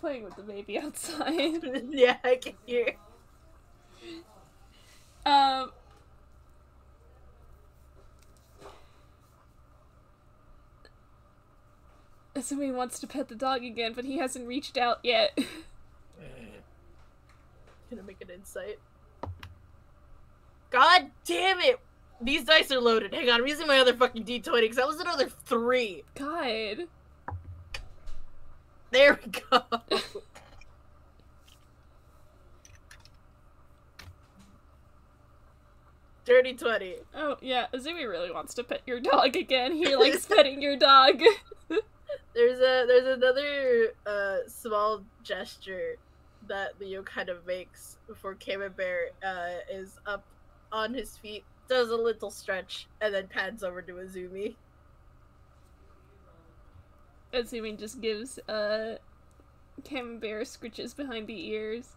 playing with the baby *laughs* outside. *laughs* yeah, I can hear. Um. Azumi wants to pet the dog again, but he hasn't reached out yet. *laughs* Gonna make an insight. God damn it! These dice are loaded. Hang on, I'm using my other fucking d20 because that was another three. God. There we go. *laughs* Dirty 20. Oh, yeah, Azumi really wants to pet your dog again. He likes *laughs* petting your dog. There's a there's another uh small gesture that Leo kind of makes before Camembert uh is up on his feet, does a little stretch, and then pans over to Azumi. Azumi just gives, uh, Camembert scritches behind the ears.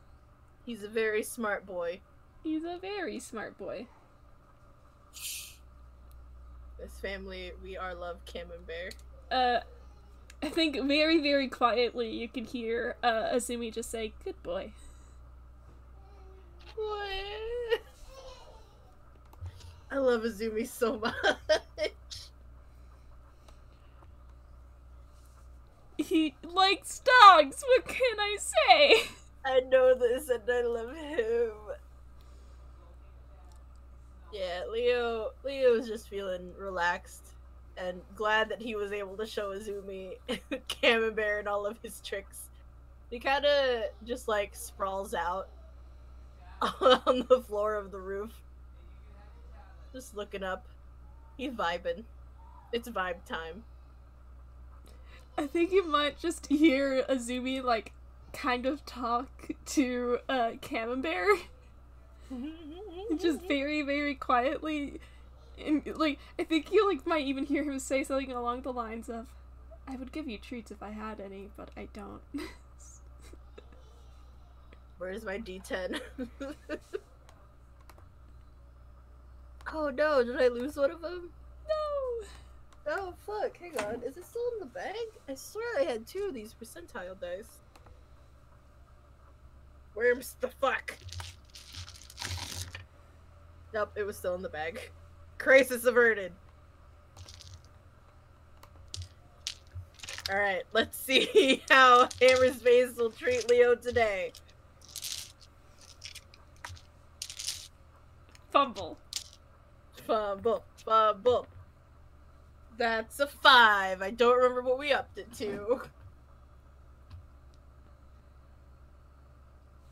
He's a very smart boy. He's a very smart boy. This family, we are love Camembert. Uh, I think very, very quietly you can hear, uh, Azumi just say, good boy. What? *laughs* I love Azumi so much. He likes dogs. What can I say? I know this and I love him. Yeah, Leo Leo's just feeling relaxed and glad that he was able to show Azumi *laughs* Camembert and all of his tricks. He kind of just like sprawls out *laughs* on the floor of the roof, just looking up. He's vibing. It's vibe time. I think you might just hear Azumi like kind of talk to uh Camembert. *laughs* just very, very quietly. And like I think you like might even hear him say something along the lines of I would give you treats if I had any, but I don't. *laughs* Where's my D10? *laughs* oh no, did I lose one of them? no. Oh fuck, hang on. Is it still in the bag? I swear I had two of these percentile dice. Where's the fuck? Nope, it was still in the bag. Crisis averted. Alright, let's see *laughs* how Hammerspace will treat Leo today. Fumble. Fumble, fumble. That's a five. I don't remember what we upped it to. *laughs*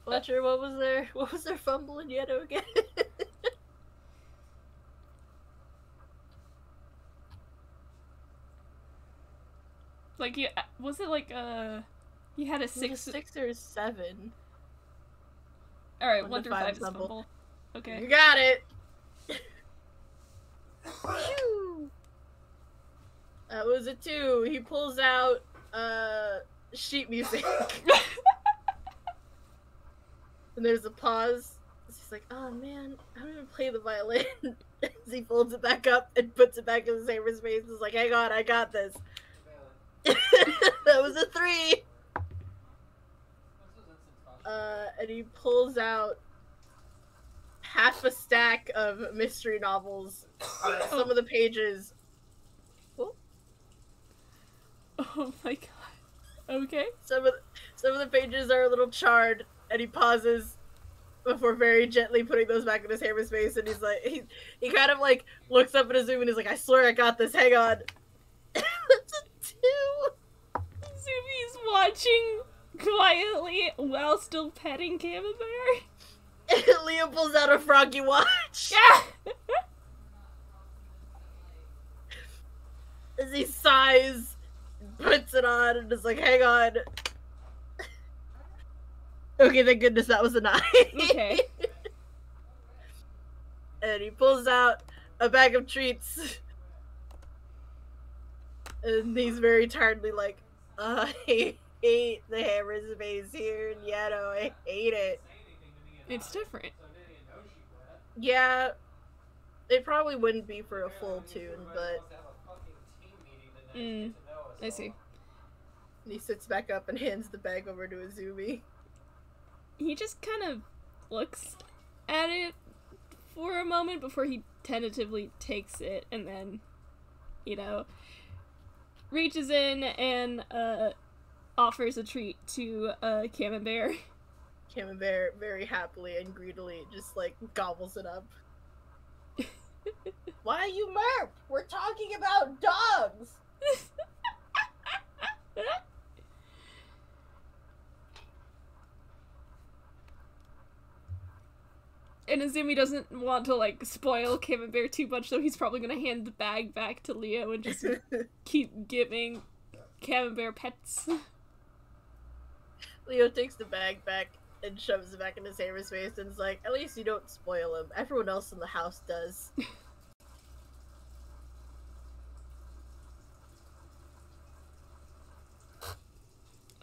Fletcher, what was their what was their fumble in Yeto again? *laughs* Like you was it like uh you had a six six or seven. Alright, one one through five five is fumble. Okay. You got it. That was a two. He pulls out uh sheet music, *laughs* and there's a pause. He's like, "Oh man, I don't even play the violin." *laughs* As he folds it back up and puts it back in the saber's face, he's like, "Hang on, I got this." *laughs* that was a three. Uh, and he pulls out half a stack of mystery novels. Uh, *laughs* some of the pages. Oh oh my god. Okay. Some of the, some of the pages are a little charred, and he pauses before very gently putting those back in his hammerspace. And he's like, he he kind of like looks up at his zoom and he's like, "I swear I got this. Hang on." *laughs* Two. Zumi's watching quietly while still petting Camembert. *laughs* Leo pulls out a froggy watch *laughs* Yeah. as he sighs, puts it on, and is like, "Hang on." Okay, thank goodness that was a nine. Okay. *laughs* and he pulls out a bag of treats. And he's very tiredly like, uh, I hate the hammerspace here in Yeto. I hate it. It's different. Yeah, it probably wouldn't be for a full tune, but Mm, I see. he sits back up and hands the bag over to Azumi. He just kind of looks at it for a moment before he tentatively takes it and then, you know, reaches in and uh, offers a treat to uh, Camembert. Camembert very happily and greedily just like gobbles it up. *laughs* Why you merp? We're talking about dogs. *laughs* And Azumi doesn't want to like spoil Camembert too much, so he's probably gonna hand the bag back to Leo and just *laughs* keep giving Camembert pets. Leo takes the bag back and shoves it back in his hammerspace and is like, at least you don't spoil him. Everyone else in the house does. *laughs*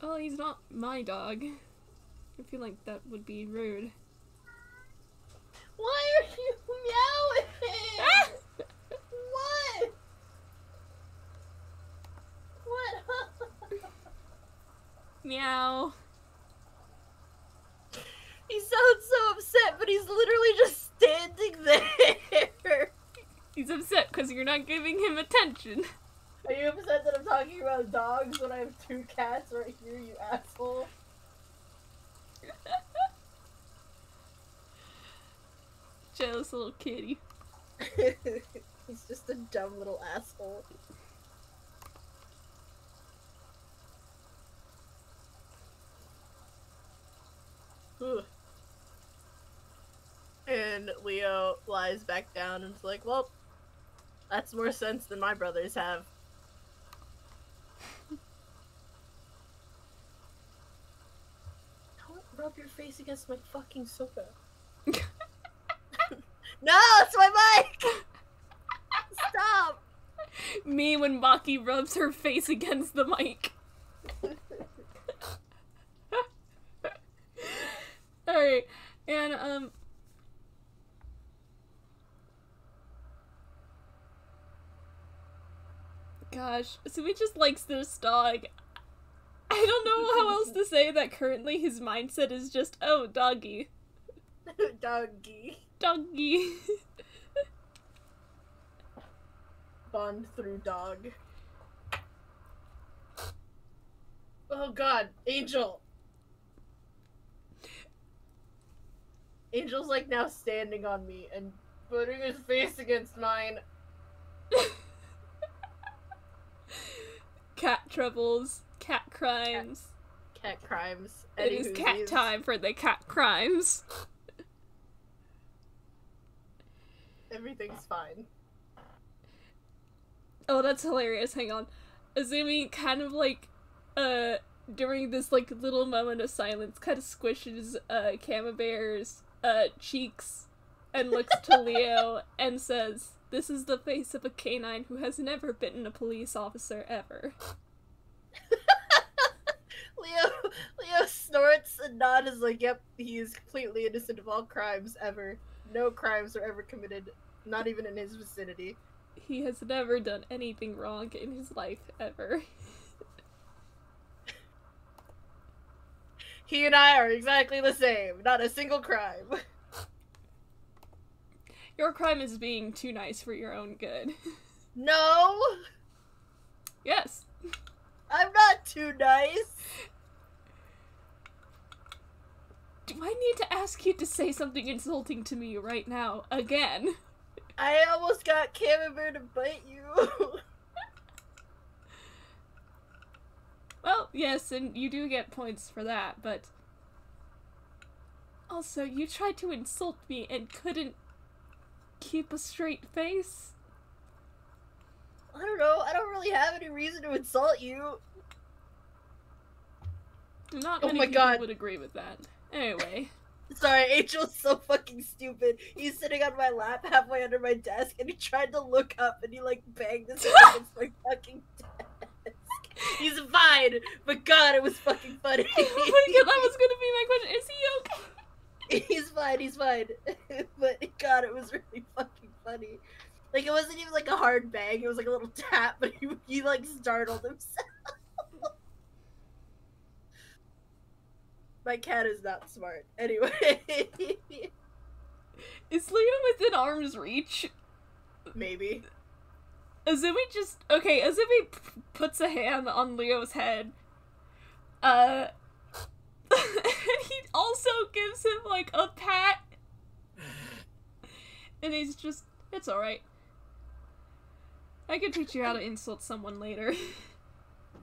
Oh, he's not my dog. I feel like that would be rude. Why are you meowing? what? What? *laughs* Meow. he sounds so upset, but he's literally just standing there. He's upset because you're not giving him attention. Are you upset that I'm talking about dogs when I have two cats right here, you asshole? *laughs* Jealous little kitty. *laughs* He's just a dumb little asshole. Ugh. And Leo lies back down and is like, well, that's more sense than my brothers have. Don't rub your face against my fucking sofa. No, it's my mic! *laughs* Stop! Me when Maki rubs her face against the mic. *laughs* Alright, and um Gosh, so he just likes this dog. I don't know how else to say that currently his mindset is just, oh, doggy. *laughs* Doggy. Doggy. Bond through dog. Oh god, Angel! Angel's like now standing on me and putting his face against mine. *laughs* cat troubles, cat crimes. Cat crimes. It is cat time for the cat crimes. Everything's fine. Oh, that's hilarious. Hang on. Azumi kind of like uh during this like little moment of silence kind of squishes uh Camembert's uh cheeks and looks to *laughs* Leo and says, "This is the face of a canine who has never bitten a police officer ever." *laughs* Leo Leo snorts and nods is like, "Yep, he is completely innocent of all crimes ever. No crimes are ever committed, not even in his vicinity." He has never done anything wrong in his life ever. *laughs* He and I are exactly the same. Not a single crime. *laughs* Your crime is being too nice for your own good. *laughs* No! Yes. I'm not too nice. Do I need to ask you to say something insulting to me right now again? I almost got Camembert to bite you. *laughs* well, yes, and you do get points for that, but also you tried to insult me and couldn't keep a straight face. I don't know. I don't really have any reason to insult you. Not Oh many my people God. would agree with that. Anyway, Sorry, Angel's so fucking stupid. He's sitting on my lap halfway under my desk and he tried to look up and he like banged his head *laughs* against my fucking desk. He's fine, but god, it was fucking funny. *laughs* oh my god, that was gonna be my question. Is he okay? he's fine, he's fine. *laughs* but god, it was really fucking funny. Like it wasn't even like a hard bang, it was like a little tap, but he, he like startled himself. My cat is not smart. *laughs* Anyway. Is Leo within arm's reach? Maybe. Azumi just okay. Azumi p- puts a hand on Leo's head. Uh, and *laughs* he also gives him like a pat, and he's just, it's all right. I can teach you how to insult someone later.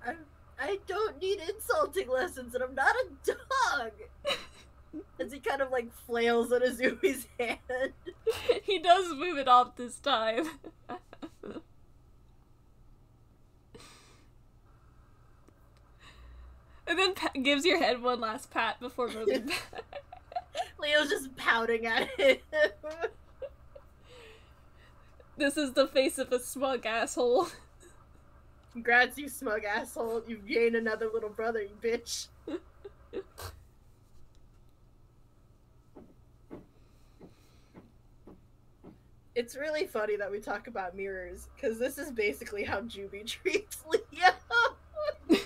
*laughs* I, don't need insulting lessons and I'm not a dog. *laughs* As he kind of like flails on Azumi's *laughs* hand. he does move it off this time. and then gives your head one last pat before moving *laughs* back. Leo's just pouting at him. This is the face of a smug asshole. Congrats, you smug asshole. You've gained another little brother, you bitch. *laughs* It's really funny that we talk about mirrors, because this is basically how Juby *laughs* treats Leo. *laughs*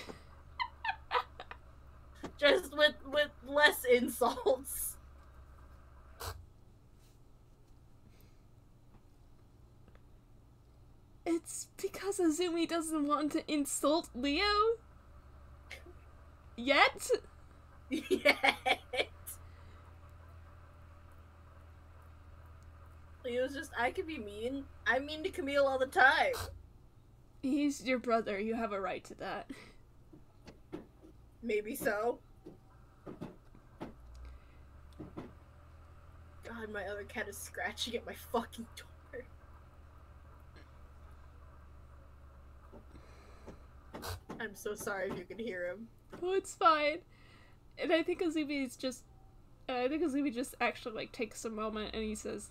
Just with with less insults. It's because Azumi doesn't want to insult Leo? Yet? Yet. Leo's just, I could be mean. I'm mean to Camille all the time. He's your brother. You have a right to that. Maybe so. God, my other cat is scratching at my fucking door. I'm so sorry if you can hear him. Oh, it's fine. And I think Azumi is just. Uh, I think Azumi just actually like takes a moment and he says,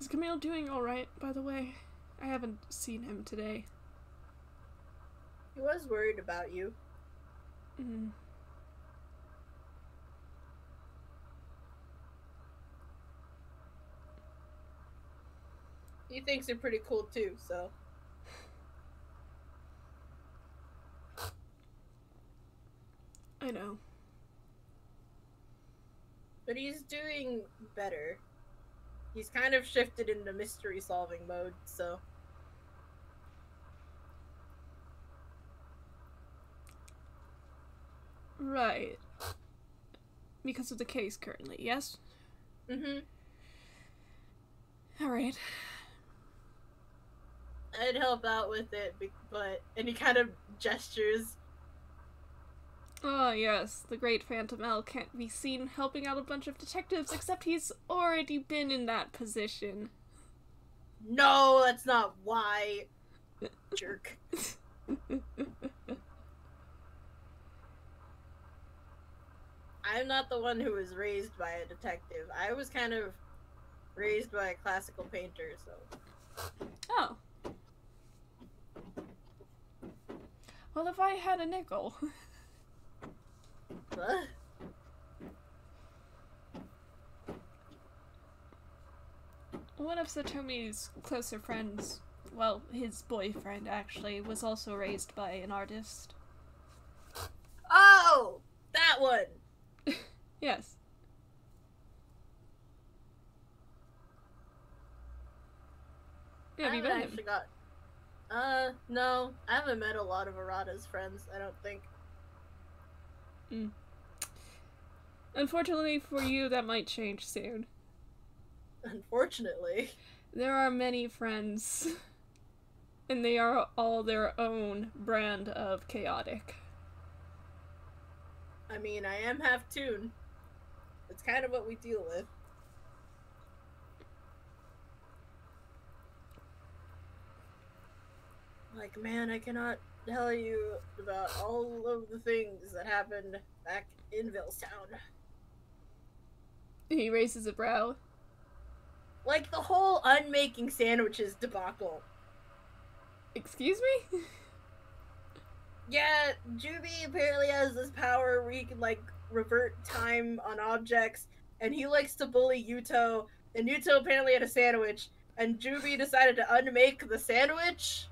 "Is Camille doing all right? By the way, I haven't seen him today." He was worried about you. Mm. He thinks you're pretty cool too, so. I know. But he's doing better. He's kind of shifted into mystery solving mode, so. Right. Because of the case currently, yes? Mm-hmm. Alright. I'd help out with it, but and he kind of gestures. Oh, yes, the great Phantomel can't be seen helping out a bunch of detectives, except he's already been in that position. No, that's not why. *laughs* Jerk. I'm not the one who was raised by a detective. I was kind of raised by a classical painter, so. oh. Well, if I had a nickel. *laughs* One of Satomi's closer friends, well, his boyfriend actually, was also raised by an artist. Oh! That one! *laughs* Yes. Yeah, have I you met him? actually got. Uh, no. I haven't met a lot of Arata's friends, I don't think. Unfortunately for you, that might change soon. Unfortunately. There are many friends, and they are all their own brand of chaotic. I mean, I am half tune. It's kind of what we deal with. Like, man, I cannot tell you about all of the things that happened back in Villestown. *laughs* He raises a brow. Like the whole unmaking sandwiches debacle. Excuse me? *laughs* Yeah, Juby apparently has this power where he can like revert time on objects, and he likes to bully Yuto. And Yuto apparently had a sandwich, and Juby decided to unmake the sandwich.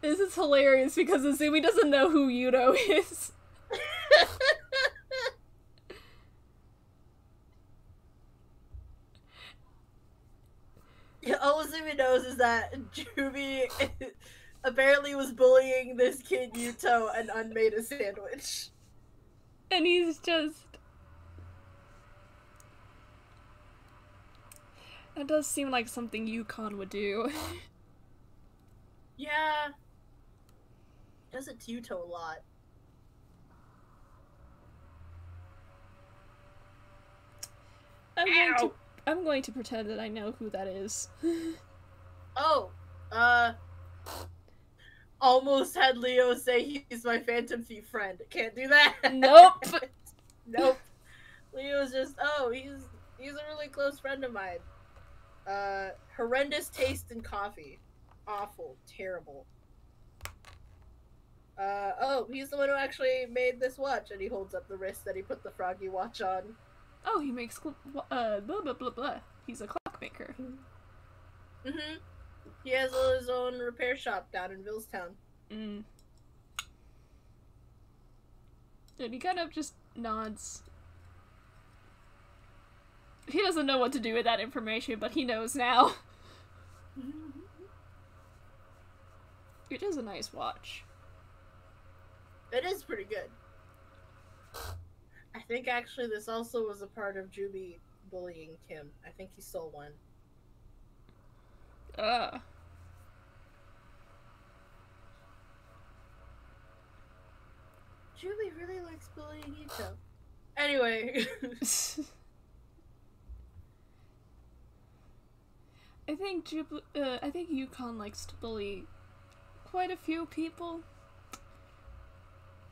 This is hilarious because Azumi doesn't know who Yuto is. *laughs* Yeah, all Azumi knows is that Juby *laughs* apparently was bullying this kid Yuto and unmade a sandwich. And he's just. That does seem like something Yukon would do. *laughs* Yeah. Does it to Yuto a lot. I'm going to Ow. I'm going to pretend that I know who that is. *laughs* Oh, uh. Almost had Leo say he's my Phantom Thief friend. Can't do that. Nope. *laughs* nope. Leo's just oh he's he's a really close friend of mine. Uh, horrendous taste in coffee, awful, terrible. Uh oh, he's the one who actually made this watch, and he holds up the wrist that he put the froggy watch on. Oh, he makes uh blah blah blah blah. He's a clockmaker. Mm-hmm. He has his own repair shop down in Villestown. Mm. And he kind of just nods. He doesn't know what to do with that information, but he knows now. *laughs* It is a nice watch. It is pretty good. I think actually this also was a part of Juby bullying Kim. I think he stole one. Uh. Julie really likes bullying Ito. Anyway. *laughs* I think Jub- uh, I think Yukon likes to bully quite a few people.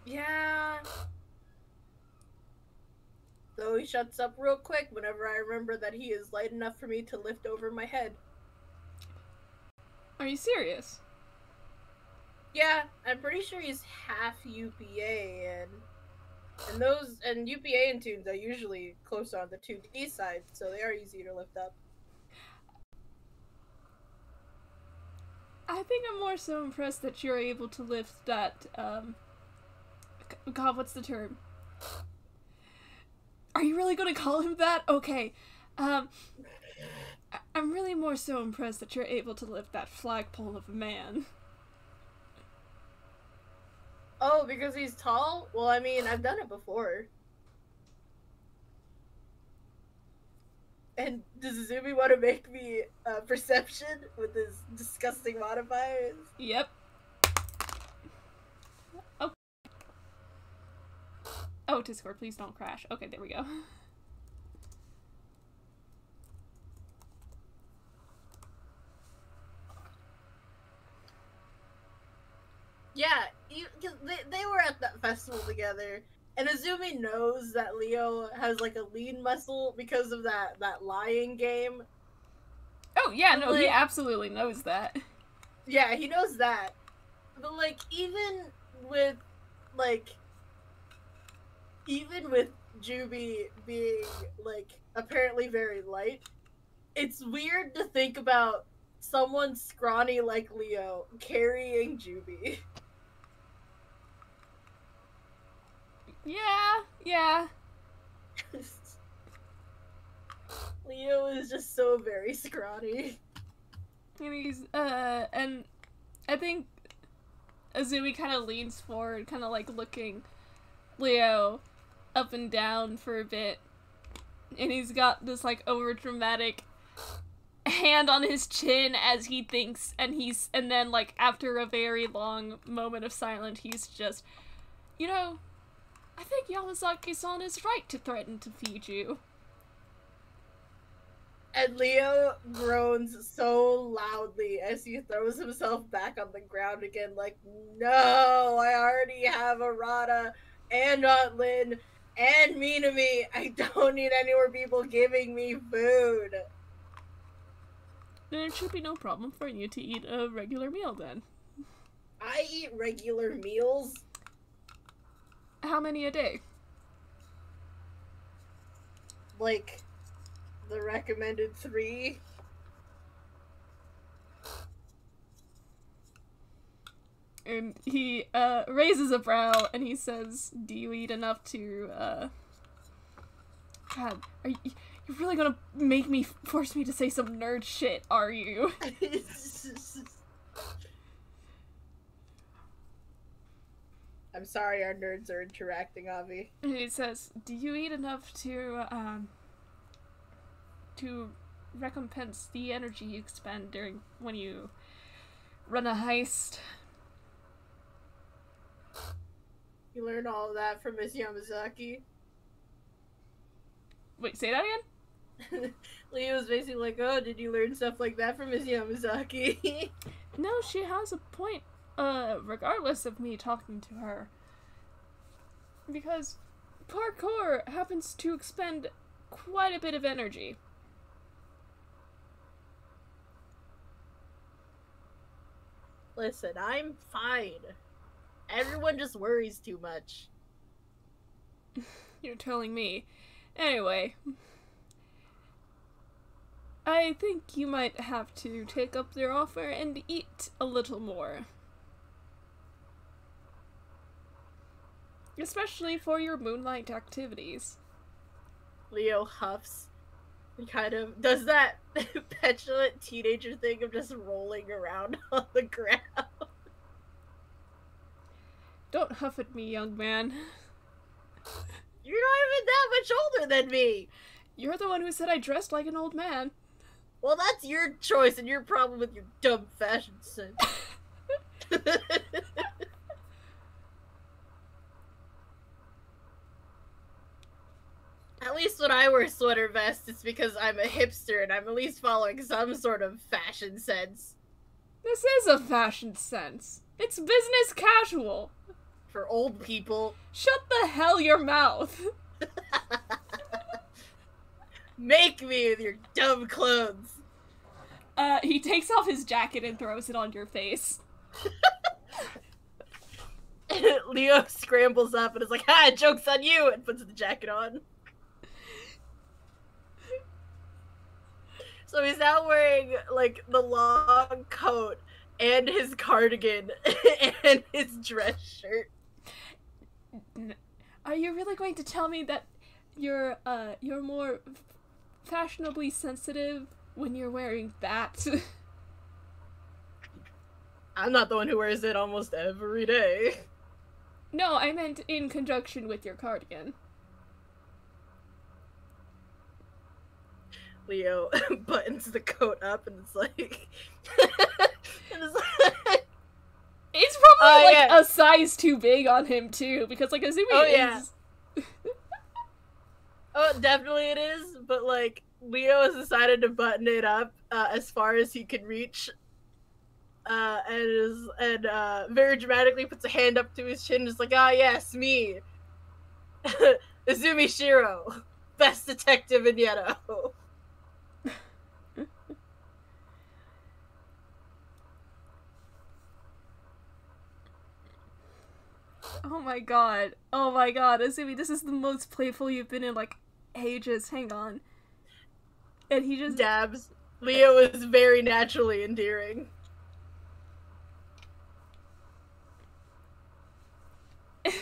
yeah. Though he shuts up real quick whenever I remember that he is light enough for me to lift over my head. Are you serious? Yeah, I'm pretty sure he's half UPA and and those and UPA and tunes are usually closer on the 2D side, so they are easy to lift up. I think I'm more so impressed that you're able to lift that. Um, God, what's the term? Are you really gonna call him that? Okay. Um, I- I'm really more so impressed that you're able to lift that flagpole of a man. Oh, because he's tall? Well, I mean, I've done it before. And does Zumi want to make me uh, perception with his disgusting modifiers? Yep. Oh. Oh, Discord, please don't crash. Okay, there we go. *laughs* Yeah, you, 'cause they, they were at that festival together, and Azumi knows that Leo has like a lean muscle because of that that lying game. Oh, yeah, no, he absolutely knows that. Yeah, he knows that. But like even with like even with Juby being like apparently very light, it's weird to think about someone scrawny like Leo carrying Juby. Yeah, yeah. *laughs* Leo is just so very scrawny. And he's, uh, and I think Azumi kind of leans forward, kind of like looking Leo up and down for a bit. And he's got this like over dramatic hand on his chin as he thinks, and he's, and then like after a very long moment of silence, he's just, you know, I think Yamazaki san is right to threaten to feed you. And Leo groans so loudly as he throws himself back on the ground again, like, no, I already have Arata and Aunt Lynn and mean to me. I don't need any more people giving me food. Then it should be no problem for you to eat a regular meal then. I eat regular meals. How many a day? like the recommended three. And he uh, raises a brow and he says, "Do you eat enough to?" Uh... God, are you, you're really gonna make me force me to say some nerd shit? Are you? *laughs* I'm sorry, our nerds are interacting, Avi. And he says, "Do you eat enough to um to recompense the energy you expend during when you run a heist?" You learned all of that from Miss Yamazaki. Wait, say that again. *laughs* Leo was basically like, "Oh, did you learn stuff like that from Miss Yamazaki?" *laughs* No, she has a point, uh, regardless of me talking to her. Because parkour happens to expend quite a bit of energy. Listen, I'm fine. Everyone just worries too much. *laughs* You're telling me. Anyway. I think you might have to take up their offer and eat a little more. Especially for your moonlight activities. Leo huffs and kind of does that *laughs* petulant teenager thing of just rolling around *laughs* on the ground. Don't huff at me, young man. You're not even that much older than me. You're the one who said I dressed like an old man. Well, that's your choice and your problem with your dumb fashion sense. *laughs* *laughs* At least when I wear sweater vests, it's because I'm a hipster and I'm at least following some sort of fashion sense. This is a fashion sense. It's business casual. For old people. Shut the hell your mouth. *laughs* Make me with your dumb clothes. Uh, he takes off his jacket and throws it on your face. *laughs* Leo scrambles up and is like, "Ha! Joke's on you!" and puts the jacket on. So he's now wearing like the long coat and his cardigan *laughs* and his dress shirt. Are you really going to tell me that you're uh you're more fashionably sensitive when you're wearing that? *laughs* I'm not the one who wears it almost every day. No, I meant in conjunction with your cardigan. Leo *laughs* buttons the coat up and it's like, and it's like Oh, like yeah. a size too big on him too, because like Azumi Oh, is yeah. *laughs* Oh, definitely it is, but like Leo has decided to button it up uh, as far as he can reach, uh, and is and uh, very dramatically puts a hand up to his chin, and is like, "Ah, yes, me, *laughs* Azumi Shiro, *laughs* best detective in Yeto." Oh my god. Oh my god, Azumi, this is the most playful you've been in like ages. Hang on. And he just Dabs. Leo is very naturally endearing. *laughs* and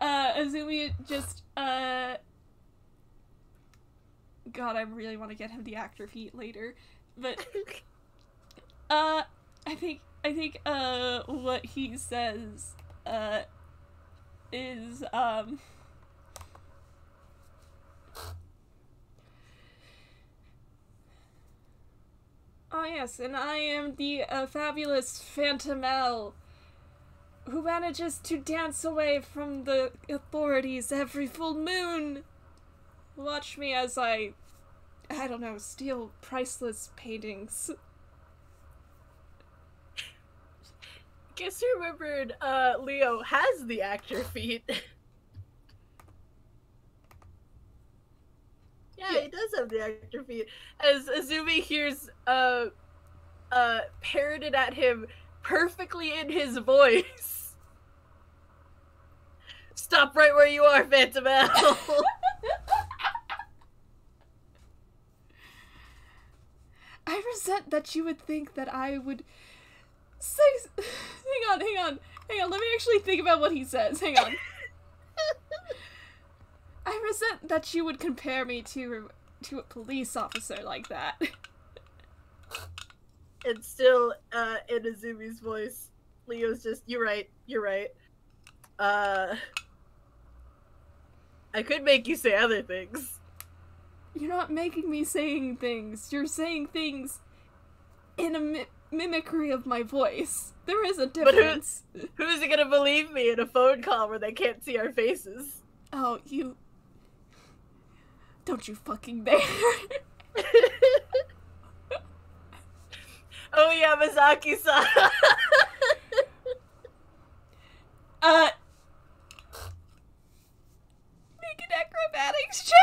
uh Azumi just uh God, I really want to get him the actor feat later. But *laughs* uh I think I think uh what he says uh is um Oh yes, and I am the uh, fabulous Phantomel who manages to dance away from the authorities every full moon. Watch me as I I don't know, steal priceless paintings. Guess who remembered uh, Leo has the actor feat. *laughs* yeah, he does have the actor feat. As Azumi hears uh uh parroted at him perfectly in his voice. *laughs* Stop right where you are, Phantomel. *laughs* I resent that you would think that I would say. Hang on, hang on, hang on. Let me actually think about what he says. Hang on. *laughs* I resent that you would compare me to to a police officer like that. and still, uh, in Azumi's voice, Leo's just, you're right, you're right. Uh, I could make you say other things. You're not making me saying things. You're saying things in a mi- mimicry of my voice. There is a who- difference. Who's gonna believe me in a phone call where they can't see our faces? Oh, you. Don't you fucking dare. *laughs* oh yeah, Misaki-san. *laughs* uh. Make an acrobatics check!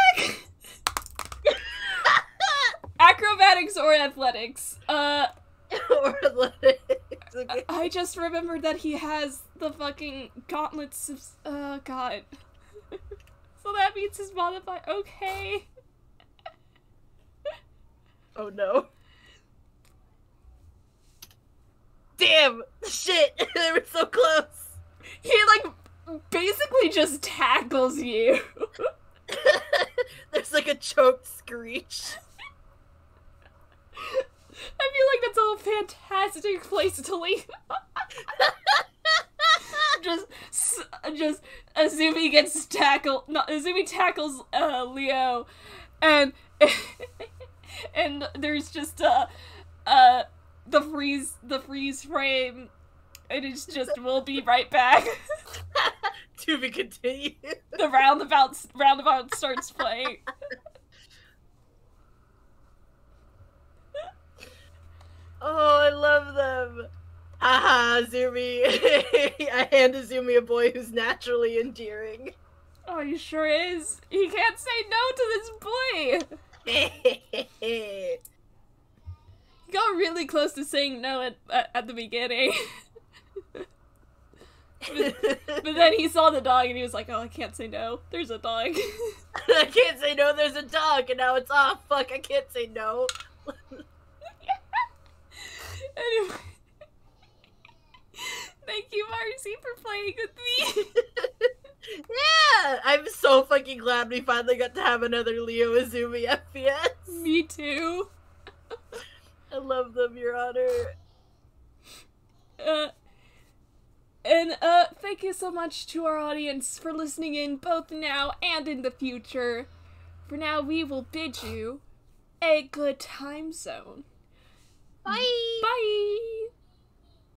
Acrobatics or athletics. Uh. *laughs* or athletics. Okay. I just remembered that he has the fucking gauntlets of. Oh, God. *laughs* so that means his modifier. Okay. Oh no. Damn! Shit! *laughs* they were so close! He, like, basically just tackles you. There's like a choked screech. I feel like that's a fantastic place to leave. *laughs* just, just Azumi gets tackled. No, Azumi tackles uh, Leo, and *laughs* and there's just uh, uh, the freeze, the freeze frame, and it's just we'll be right back. *laughs* to be continued. the roundabout roundabout starts playing. Oh, I love them. Haha, Zumi. *laughs* I hand Zumi a boy who's naturally endearing. Oh, he sure is. He can't say no to this boy. *laughs* He got really close to saying no at at, at the beginning. but then he saw the dog and he was like, "Oh, I can't say no. There's a dog." *laughs* I can't say no, there's a dog, and now it's off. Fuck, I can't say no. Anyway, *laughs* thank you, Marzi, for playing with me. *laughs* yeah! I'm so fucking glad we finally got to have another Leo Azumi FPS. me too. *laughs* I love them, Your Honor. Uh, and uh, thank you so much to our audience for listening in both now and in the future. For now, we will bid you a good time zone. Bye. Bye.